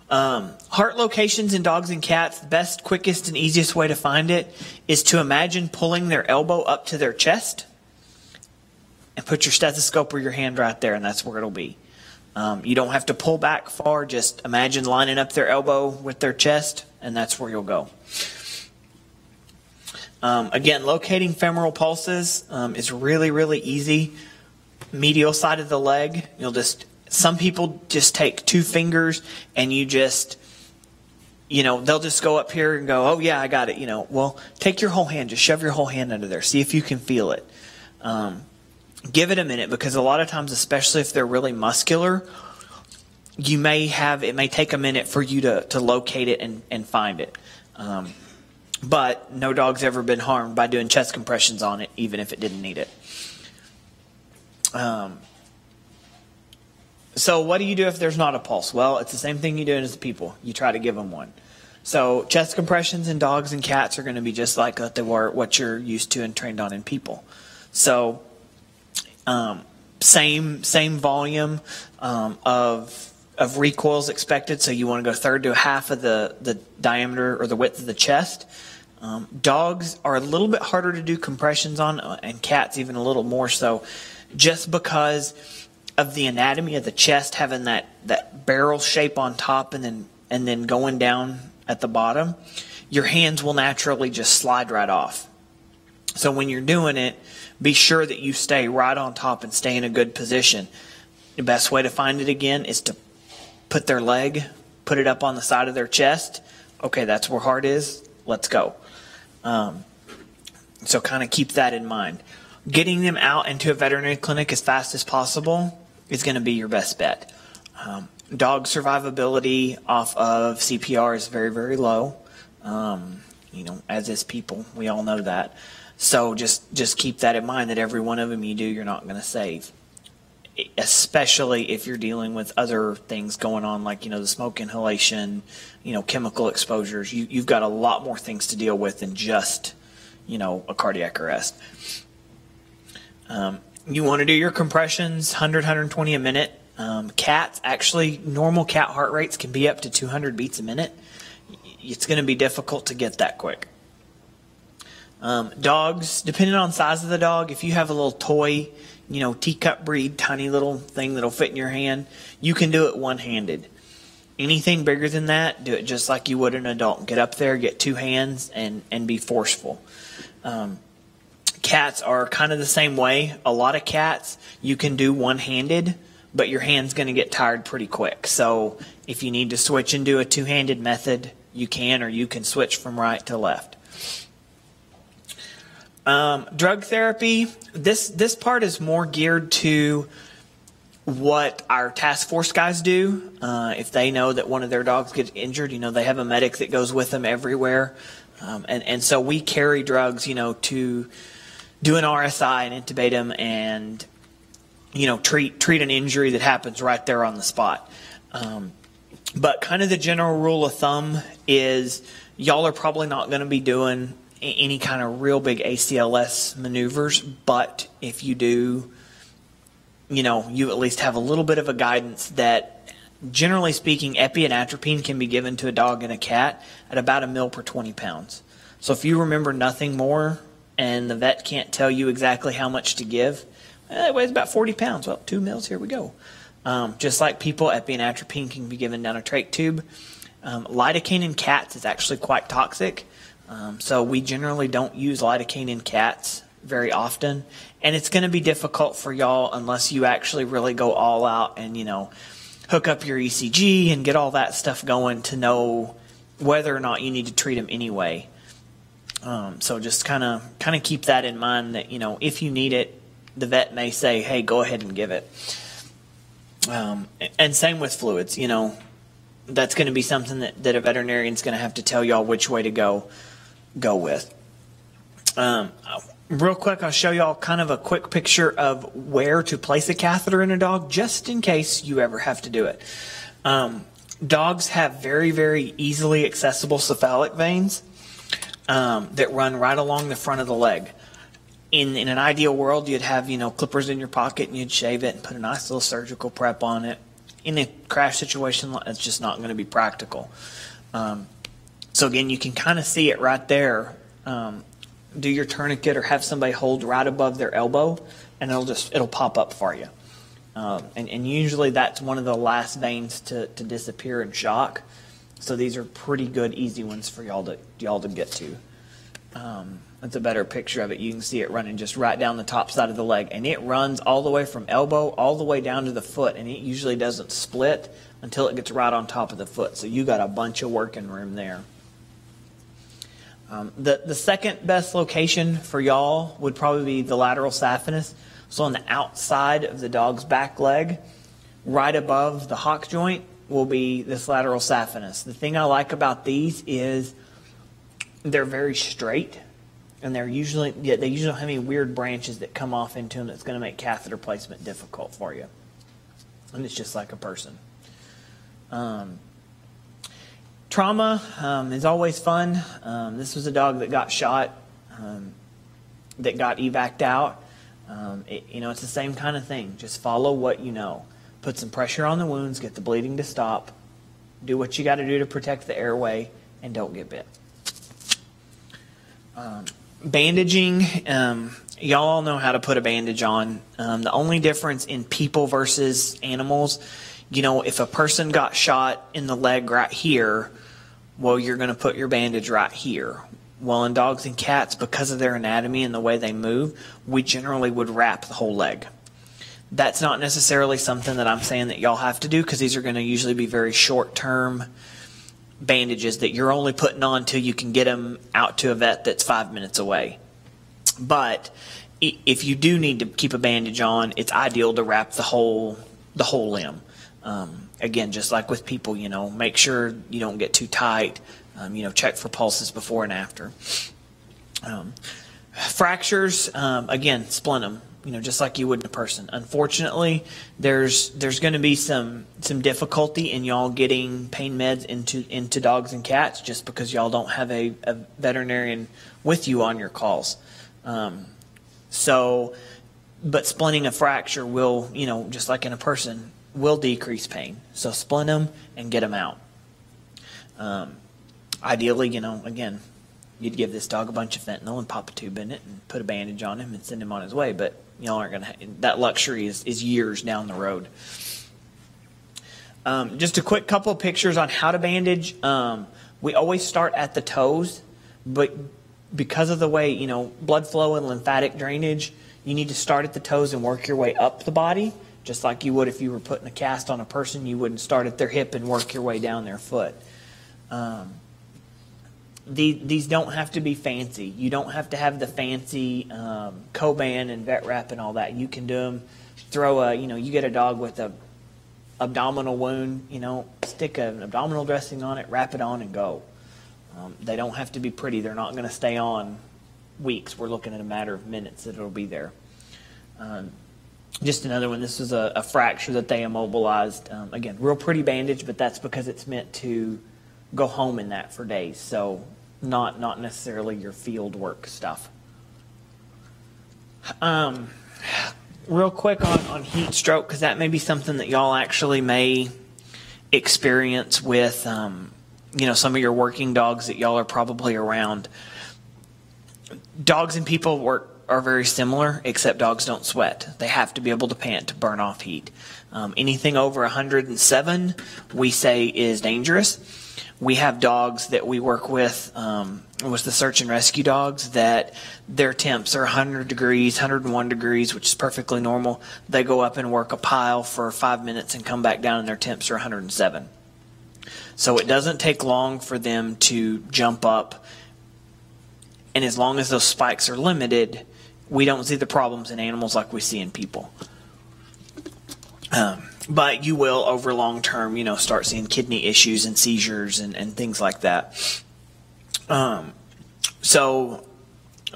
Um, heart locations in dogs and cats, the best, quickest, and easiest way to find it is to imagine pulling their elbow up to their chest and put your stethoscope or your hand right there, and that's where it'll be. Um, you don't have to pull back far. Just imagine lining up their elbow with their chest, and that's where you'll go. Um, again, locating femoral pulses um, is really, really easy. Medial side of the leg, you'll just, some people just take two fingers and you just, you know, they'll just go up here and go, oh, yeah, I got it. You know, well, take your whole hand, just shove your whole hand under there, see if you can feel it. Um, give it a minute because a lot of times, especially if they're really muscular, you may have it may take a minute for you to, to locate it and, and find it. Um, but no dog's ever been harmed by doing chest compressions on it, even if it didn't need it. Um, so, what do you do if there's not a pulse? Well, it's the same thing you do in as people. You try to give them one. So, chest compressions in dogs and cats are going to be just like what they were, what you're used to and trained on in people. So, um, same same volume um, of of recoils expected. So you want to go third to half of the the diameter or the width of the chest. Um, dogs are a little bit harder to do compressions on, uh, and cats even a little more so, just because of the anatomy of the chest having that that barrel shape on top and then and then going down at the bottom. Your hands will naturally just slide right off. So when you're doing it, be sure that you stay right on top and stay in a good position. The best way to find it again is to put their leg, put it up on the side of their chest. Okay, that's where heart is. Let's go. Um, so kind of keep that in mind. Getting them out into a veterinary clinic as fast as possible is going to be your best bet. Um, dog survivability off of CPR is very, very low. Um, you know, as is people. We all know that. So just just keep that in mind that every one of them you do, you're not going to save. Especially if you're dealing with other things going on, like you know the smoke inhalation, you know chemical exposures. You you've got a lot more things to deal with than just you know a cardiac arrest. Um, you want to do your compressions 100 120 a minute. Um, cats actually normal cat heart rates can be up to 200 beats a minute. It's going to be difficult to get that quick. Um, dogs depending on size of the dog if you have a little toy you know teacup breed tiny little thing that'll fit in your hand you can do it one-handed. Anything bigger than that do it just like you would an adult. Get up there get two hands and and be forceful. Um, cats are kind of the same way. A lot of cats you can do one handed, but your hand's going to get tired pretty quick. So if you need to switch and do a two handed method, you can, or you can switch from right to left. Um, drug therapy. This this part is more geared to what our task force guys do. Uh, if they know that one of their dogs gets injured, you know they have a medic that goes with them everywhere, um, and and so we carry drugs, you know, to do an RSI and intubate him and you know treat treat an injury that happens right there on the spot. Um, but kind of the general rule of thumb is y'all are probably not going to be doing any kind of real big ACLS maneuvers, but if you do, you know, you at least have a little bit of a guidance that generally speaking, epi and atropine can be given to a dog and a cat at about a mil per 20 pounds. So if you remember nothing more, and the vet can't tell you exactly how much to give, eh, it weighs about 40 pounds. Well, two mils, here we go. Um, just like people, epi and atropine can be given down a trach tube. Um, lidocaine in cats is actually quite toxic. Um, so we generally don't use lidocaine in cats very often. And it's going to be difficult for y'all unless you actually really go all out and, you know, hook up your ECG and get all that stuff going to know whether or not you need to treat them anyway. Um, so just kind of kind of keep that in mind that you know if you need it, the vet may say, "Hey, go ahead and give it." Um, and same with fluids. You know, that's going to be something that, that a veterinarian's going to have to tell y'all which way to go go with. Um, real quick, I'll show y'all kind of a quick picture of where to place a catheter in a dog, just in case you ever have to do it. Um, dogs have very, very easily accessible cephalic veins um, that run right along the front of the leg. In, in an ideal world, you'd have you know clippers in your pocket and you'd shave it and put a nice little surgical prep on it. In a crash situation, it's just not going to be practical. Um, so again, you can kind of see it right there. Um, do your tourniquet or have somebody hold right above their elbow, and it'll just it'll pop up for you. Um, and, and usually that's one of the last veins to, to disappear in shock. So these are pretty good, easy ones for y'all to y'all to get to. Um, that's a better picture of it. You can see it running just right down the top side of the leg, and it runs all the way from elbow all the way down to the foot, and it usually doesn't split until it gets right on top of the foot. So you got a bunch of working room there. Um, the the second best location for y'all would probably be the lateral saphenous. So on the outside of the dog's back leg, right above the hock joint, will be this lateral saphenous. The thing I like about these is they're very straight, and they're usually yeah, they usually don't have any weird branches that come off into them that's going to make catheter placement difficult for you. And it's just like a person. Um, trauma um, is always fun. Um, this was a dog that got shot, um, that got evac'd out. Um, it, you know, it's the same kind of thing. Just follow what you know put some pressure on the wounds, get the bleeding to stop, do what you got to do to protect the airway, and don't get bit. Um, bandaging, um, y'all all know how to put a bandage on. Um, the only difference in people versus animals, you know, if a person got shot in the leg right here, well, you're going to put your bandage right here. Well, in dogs and cats, because of their anatomy and the way they move, we generally would wrap the whole leg. That's not necessarily something that I'm saying that y'all have to do because these are going to usually be very short term bandages that you're only putting on till you can get them out to a vet that's five minutes away. But if you do need to keep a bandage on, it's ideal to wrap the whole the whole limb. Um, again, just like with people, you know, make sure you don't get too tight. Um, you know, check for pulses before and after. Um, fractures, um, again, splint them. You know, just like you would in a person. Unfortunately, there's there's going to be some some difficulty in y'all getting pain meds into into dogs and cats just because y'all don't have a, a veterinarian with you on your calls. Um, so, but splinting a fracture will, you know, just like in a person, will decrease pain. So splint them and get them out. Um, ideally, you know, again, you'd give this dog a bunch of fentanyl and pop a tube in it and put a bandage on him and send him on his way. But y'all aren't to. That luxury is is years down the road. Um, just a quick couple of pictures on how to bandage. Um, we always start at the toes, but because of the way you know blood flow and lymphatic drainage, you need to start at the toes and work your way up the body, just like you would if you were putting a cast on a person. You wouldn't start at their hip and work your way down their foot. Um, the, these don't have to be fancy. You don't have to have the fancy um, Coban and vet wrap and all that. You can do them. Throw a, you know, you get a dog with a abdominal wound, you know, stick an abdominal dressing on it, wrap it on, and go. Um, they don't have to be pretty. They're not going to stay on weeks. We're looking at a matter of minutes that it'll be there. Um, just another one. This is a, a fracture that they immobilized. Um, again, real pretty bandage, but that's because it's meant to go home in that for days. So not not necessarily your field work stuff. Um, real quick on, on heat stroke because that may be something that y'all actually may experience with um, you know some of your working dogs that y'all are probably around. Dogs and people work are very similar, except dogs don't sweat. They have to be able to pant to burn off heat. Um, anything over 107, we say is dangerous we have dogs that we work with um, was the search and rescue dogs that their temps are 100 degrees 101 degrees which is perfectly normal. They go up and work a pile for five minutes and come back down and their temps are 107 so it doesn't take long for them to jump up. And as long as those spikes are limited we don't see the problems in animals like we see in people. Um, but you will over long term, you know, start seeing kidney issues and seizures and, and things like that. Um, so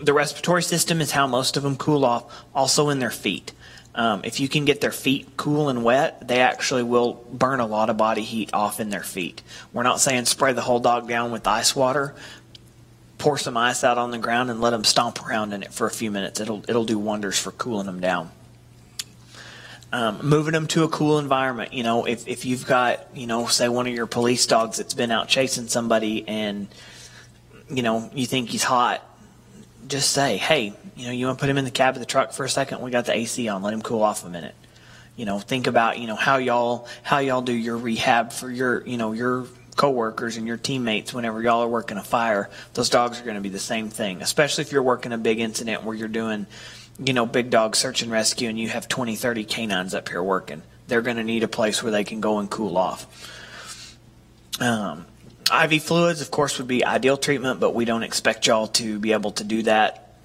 the respiratory system is how most of them cool off, also in their feet. Um, if you can get their feet cool and wet, they actually will burn a lot of body heat off in their feet. We're not saying spray the whole dog down with ice water. Pour some ice out on the ground and let them stomp around in it for a few minutes. It'll it'll do wonders for cooling them down um, moving them to a cool environment. You know, if, if you've got, you know, say one of your police dogs that's been out chasing somebody and, you know, you think he's hot, just say, hey, you know, you want to put him in the cab of the truck for a second? We got the AC on. Let him cool off a minute. You know, think about, you know, how y'all, how y'all do your rehab for your, you know, your coworkers and your teammates whenever y'all are working a fire. Those dogs are going to be the same thing, especially if you're working a big incident where you're doing, you know, big dog search and rescue and you have 20, 30 canines up here working. They're going to need a place where they can go and cool off. Um, IV fluids, of course, would be ideal treatment, but we don't expect y'all to be able to do that,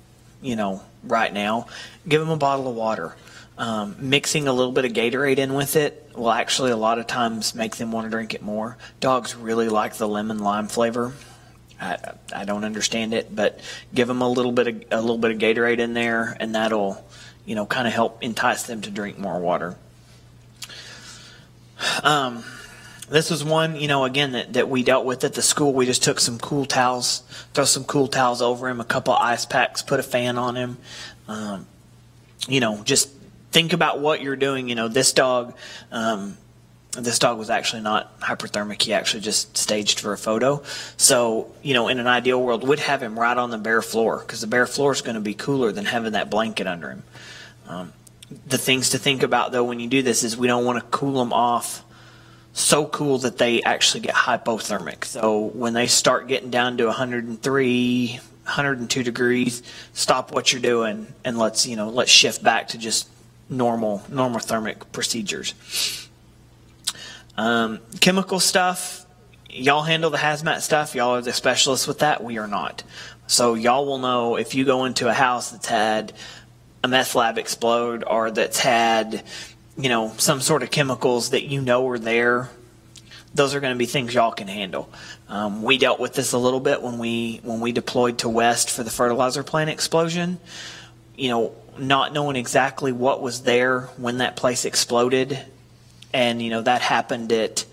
you know, right now. Give them a bottle of water. Um, mixing a little bit of Gatorade in with it will actually a lot of times make them want to drink it more. Dogs really like the lemon lime flavor. I, I don't understand it, but give them a little bit of a little bit of Gatorade in there, and that'll you know kind of help entice them to drink more water. Um, this was one you know again that, that we dealt with at the school. We just took some cool towels, throw some cool towels over him, a couple ice packs, put a fan on him. Um, you know, just think about what you're doing. You know, this dog. Um, this dog was actually not hyperthermic. He actually just staged for a photo. So, you know, in an ideal world, we'd have him right on the bare floor because the bare floor is going to be cooler than having that blanket under him. Um, the things to think about, though, when you do this is we don't want to cool them off so cool that they actually get hypothermic. So when they start getting down to 103, 102 degrees, stop what you're doing and let's, you know, let's shift back to just normal, normal thermic procedures. Um, chemical stuff, y'all handle the hazmat stuff. Y'all are the specialists with that. We are not. So y'all will know if you go into a house that's had a meth lab explode or that's had you know, some sort of chemicals that you know are there, those are going to be things y'all can handle. Um, we dealt with this a little bit when we when we deployed to West for the fertilizer plant explosion. You know, not knowing exactly what was there when that place exploded, and you know that happened at.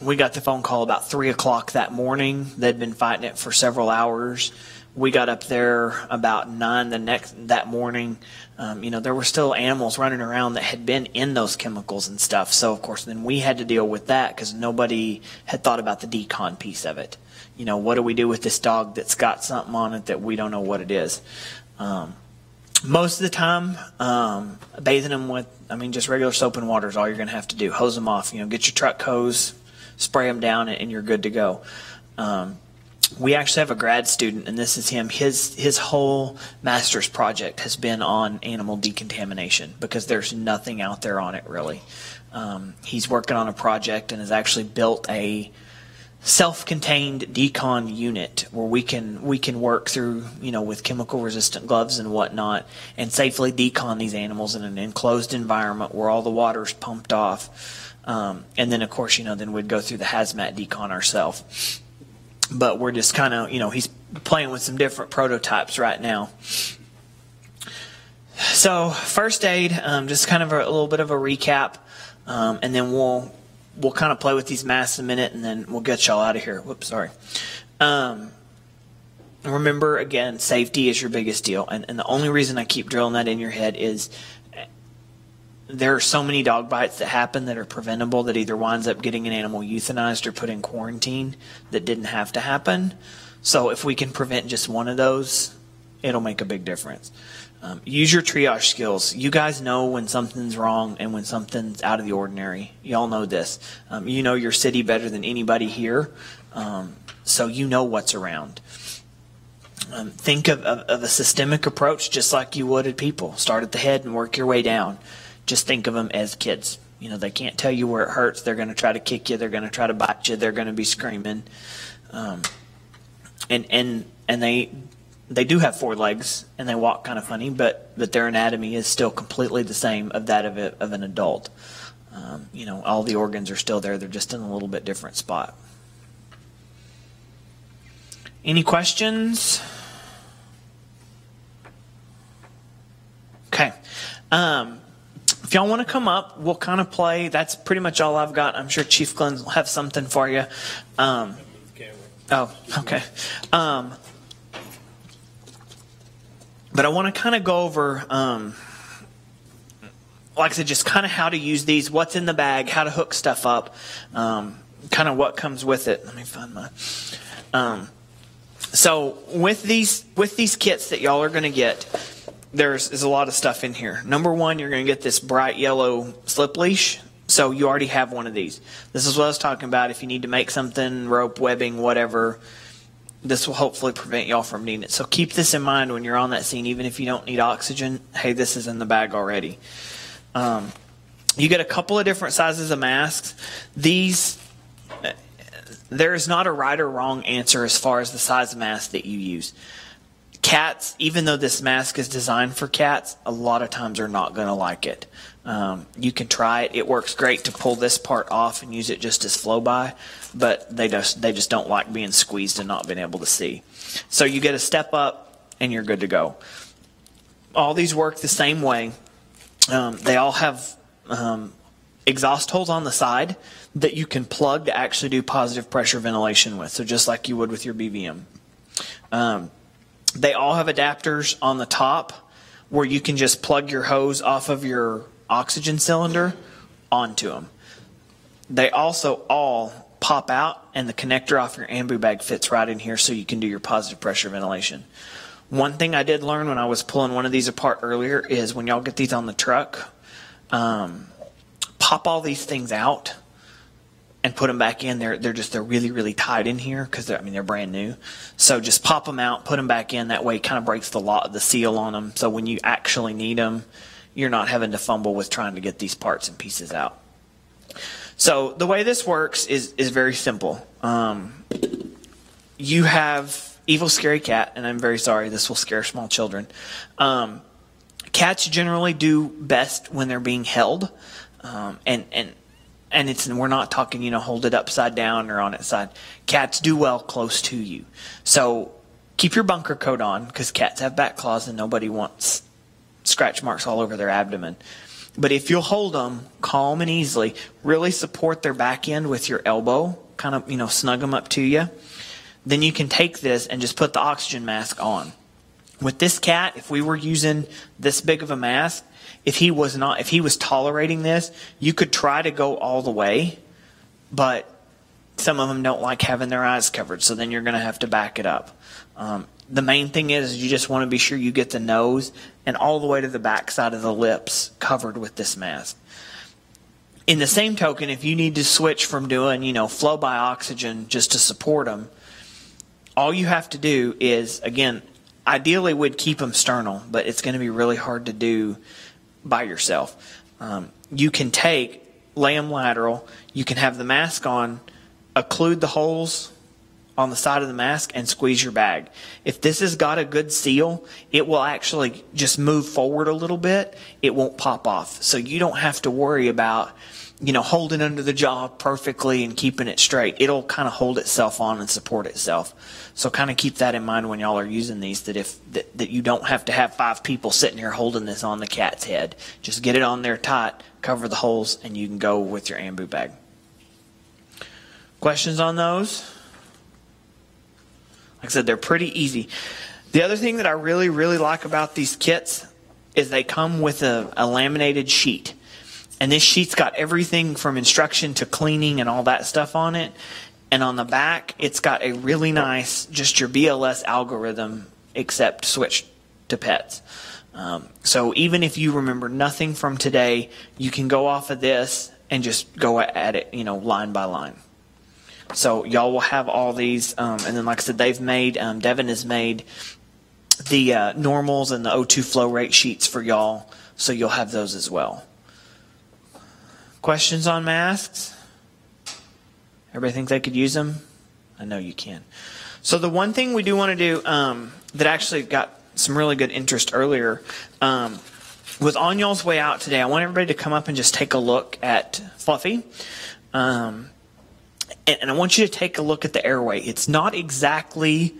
We got the phone call about three o'clock that morning. They'd been fighting it for several hours. We got up there about nine the next that morning. Um, you know, there were still animals running around that had been in those chemicals and stuff. So of course, then we had to deal with that because nobody had thought about the decon piece of it. You know, what do we do with this dog that's got something on it that we don't know what it is? Um, most of the time, um, bathing them with, I mean, just regular soap and water is all you're going to have to do. Hose them off. You know, get your truck hose, spray them down, and you're good to go. Um, we actually have a grad student, and this is him. His his whole master's project has been on animal decontamination because there's nothing out there on it really. Um, he's working on a project and has actually built a self-contained decon unit where we can we can work through you know with chemical resistant gloves and whatnot and safely decon these animals in an enclosed environment where all the water's pumped off. Um, and then of course you know then we'd go through the hazmat decon ourselves. But we're just kind of you know he's playing with some different prototypes right now. So first aid um, just kind of a, a, little bit of a recap um, and then we'll we'll kind of play with these masks a minute and then we'll get y'all out of here whoops sorry um, remember again safety is your biggest deal and, and the only reason i keep drilling that in your head is there are so many dog bites that happen that are preventable that either winds up getting an animal euthanized or put in quarantine that didn't have to happen. So if we can prevent just one of those, it'll make a big difference. Um, use your triage skills. You guys know when something's wrong and when something's out of the ordinary. Y'all know this. Um, you know your city better than anybody here, um, so you know what's around. Um, think of, of, of a systemic approach just like you would at people. Start at the head and work your way down just think of them as kids. You know, they can't tell you where it hurts. They're going to try to kick you. They're going to try to bite you. They're going to be screaming. Um, and and and they they do have four legs and they walk kind of funny, but but their anatomy is still completely the same of that of, a, of an adult. Um, you know, all the organs are still there. They're just in a little bit different spot. Any questions? Okay. Um, if y'all want to come up, we'll kind of play. That's pretty much all I've got. I'm sure Chief Glenn will have something for you. Um, oh, okay. But I want to kind of go over, um, like I said, just kind of how to use these, what's in the bag, how to hook stuff up, um, kind of what comes with it. Let me find my. Um, so with these with these kits that y'all are going to get, there's, there's a lot of stuff in here. Number one, you're going to get this bright yellow slip leash. So you already have one of these. This is what I was talking about. If you need to make something, rope, webbing, whatever, this will hopefully prevent y'all from needing it. So keep this in mind when you're on that scene, even if you don't need oxygen. Hey, this is in the bag already. Um, you get a couple of different sizes of masks. These, there is not a right or wrong answer as far as the size of mask that you use cats, even though this mask is designed for cats, a lot of times are not going to like it. Um, you can try it. It works great to pull this part off and use it just as flow by, but they just they just don't like being squeezed and not being able to see. So you get a step up and you're good to go. All these work the same way. Um, they all have um, exhaust holes on the side that you can plug to actually do positive pressure ventilation with. So just like you would with your BVM. Um, they all have adapters on the top where you can just plug your hose off of your oxygen cylinder onto them. They also all pop out and the connector off your ambu bag fits right in here so you can do your positive pressure ventilation. One thing I did learn when I was pulling one of these apart earlier is when y'all get these on the truck, um, pop all these things out and put them back in. They're they're just they're really really tight in here because I mean they're brand new. So just pop them out, put them back in. That way, kind of breaks the lot the seal on them. So when you actually need them, you're not having to fumble with trying to get these parts and pieces out. So the way this works is is very simple. Um, you have evil scary cat, and I'm very sorry this will scare small children. Um, cats generally do best when they're being held, um, and and and it's and we're not talking you know hold it upside down or on its side. Cats do well close to you, so keep your bunker coat on because cats have back claws and nobody wants scratch marks all over their abdomen. But if you'll hold them calm and easily, really support their back end with your elbow, kind of you know snug them up to you, then you can take this and just put the oxygen mask on. With this cat, if we were using this big of a mask, if he was not, if he was tolerating this, you could try to go all the way, but some of them don't like having their eyes covered, so then you're going to have to back it up. Um, the main thing is you just want to be sure you get the nose and all the way to the back side of the lips covered with this mask. In the same token, if you need to switch from doing, you know, flow by oxygen just to support them, all you have to do is, again, ideally would keep them sternal, but it's going to be really hard to do by yourself. Um, you can take, lay them lateral, you can have the mask on, occlude the holes on the side of the mask and squeeze your bag. If this has got a good seal, it will actually just move forward a little bit. It won't pop off. So you don't have to worry about, you know, holding under the jaw perfectly and keeping it straight. It'll kind of hold itself on and support itself. So kind of keep that in mind when y'all are using these that if that, that you don't have to have five people sitting here holding this on the cat's head. Just get it on there tight, cover the holes, and you can go with your ambu bag. Questions on those? Like I said, they're pretty easy. The other thing that I really, really like about these kits is they come with a, a laminated sheet. And this sheet's got everything from instruction to cleaning and all that stuff on it. And on the back, it's got a really nice, just your BLS algorithm, except switch to pets. Um, so even if you remember nothing from today, you can go off of this and just go at it, you know, line by line. So y'all will have all these, um, and then like I said, they've made, um, Devin has made the uh, normals and the O2 flow rate sheets for y'all, so you'll have those as well. Questions on masks? Everybody think they could use them? I know you can. So the one thing we do want to do um, that actually got some really good interest earlier um, was on y'all's way out today. I want everybody to come up and just take a look at Fluffy. Um, and, and I want you to take a look at the airway. It's not exactly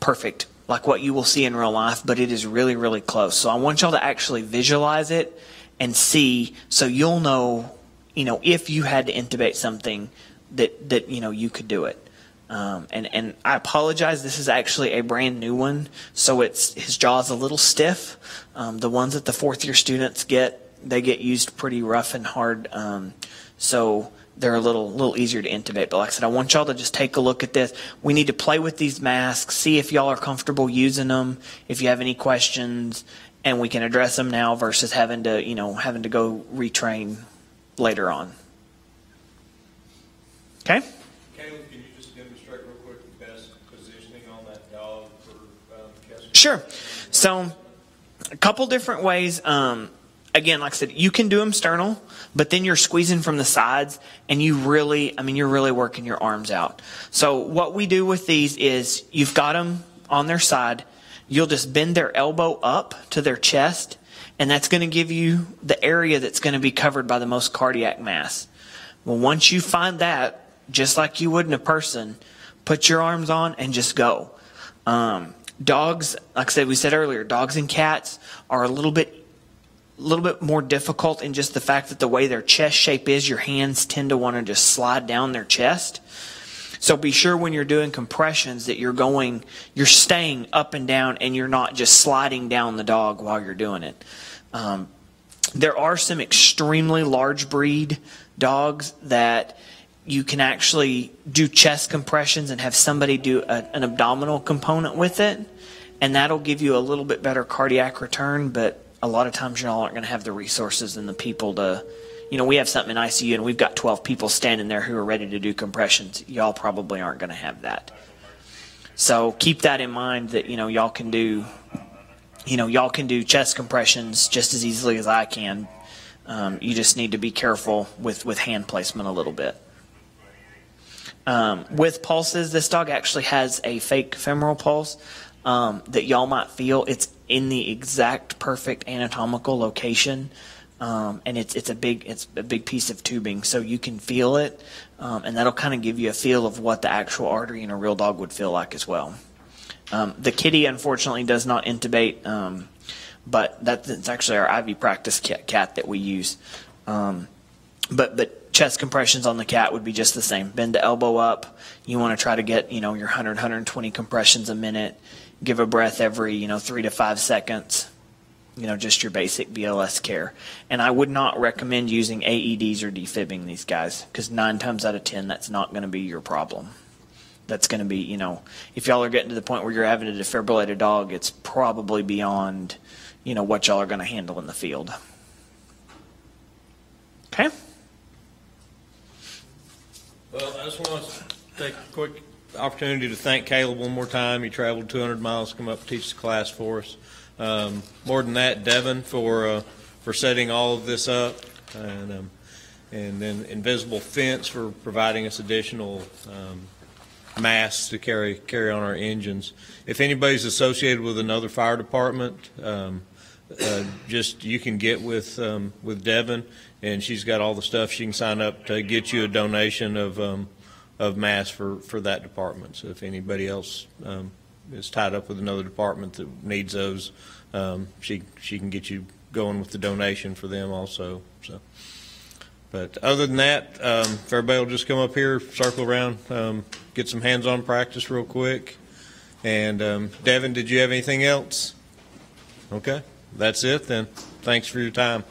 perfect like what you will see in real life, but it is really, really close. So I want y'all to actually visualize it and see so you'll know you know, if you had to intubate something, that that you know you could do it. Um, and and I apologize. This is actually a brand new one, so it's his jaw is a little stiff. Um, the ones that the fourth year students get, they get used pretty rough and hard. Um, so they're a little little easier to intubate. But like I said, I want y'all to just take a look at this. We need to play with these masks, see if y'all are comfortable using them. If you have any questions, and we can address them now versus having to you know having to go retrain later on. Okay? Caleb, can you just demonstrate real quick the best positioning on that dog for um, Sure. So, a couple different ways. Um, again, like I said, you can do them sternal, but then you're squeezing from the sides, and you really, I mean, you're really working your arms out. So, what we do with these is you've got them on their side. You'll just bend their elbow up to their chest, and that's going to give you the area that's going to be covered by the most cardiac mass. Well, once you find that, just like you would in a person, put your arms on and just go. Um, dogs, like I said, we said earlier, dogs and cats are a little bit a little bit more difficult in just the fact that the way their chest shape is, your hands tend to want to just slide down their chest. So be sure when you're doing compressions that you're going, you're staying up and down and you're not just sliding down the dog while you're doing it. Um, there are some extremely large breed dogs that you can actually do chest compressions and have somebody do a, an abdominal component with it, and that'll give you a little bit better cardiac return. But a lot of times, y'all aren't going to have the resources and the people to, you know, we have something in ICU and we've got 12 people standing there who are ready to do compressions. Y'all probably aren't going to have that. So keep that in mind that, you know, y'all can do you know, y'all can do chest compressions just as easily as I can. Um, you just need to be careful with, with hand placement a little bit. Um, with pulses, this dog actually has a fake femoral pulse. um, that y'all might feel. It's in the exact perfect anatomical location. Um, and it's it's a big it's a big piece of tubing, so you can feel it, um, and that'll kind of give you a feel of what the actual artery in a real dog would feel like as well. Um, the kitty, unfortunately, does not intubate, um, but that's actually our IV practice cat, cat that we use. Um, but but chest compressions on the cat would be just the same. Bend the elbow up. You want to try to get you know your 100 120 compressions a minute. Give a breath every you know three to five seconds. You know just your basic BLS care. And I would not recommend using AEDs or defibbing these guys because nine times out of ten that's not going to be your problem that's going to be, you know, if y'all are getting to the point where you're having to defibrillate a dog, it's probably beyond, you know, what y'all are going to handle in the field. Okay. Well, I just want to take a quick opportunity to thank Caleb one more time. He traveled 200 miles to come up and teach the class for us. Um, more than that, Devin for uh, for setting all of this up, and um, and then Invisible Fence for providing us additional um, masks to carry carry on our engines. If anybody's associated with another fire department, um, uh, just you can get with um, with Devin, and she's got all the stuff. She can sign up to get you a donation of um, of mass for for that department. So if anybody else um, is tied up with another department that needs those, um, she she can get you going with the donation for them also. So. But other than that, um, if everybody will just come up here, circle around, um, get some hands-on practice real quick. And um, Devin, did you have anything else? Okay, that's it then. Thanks for your time.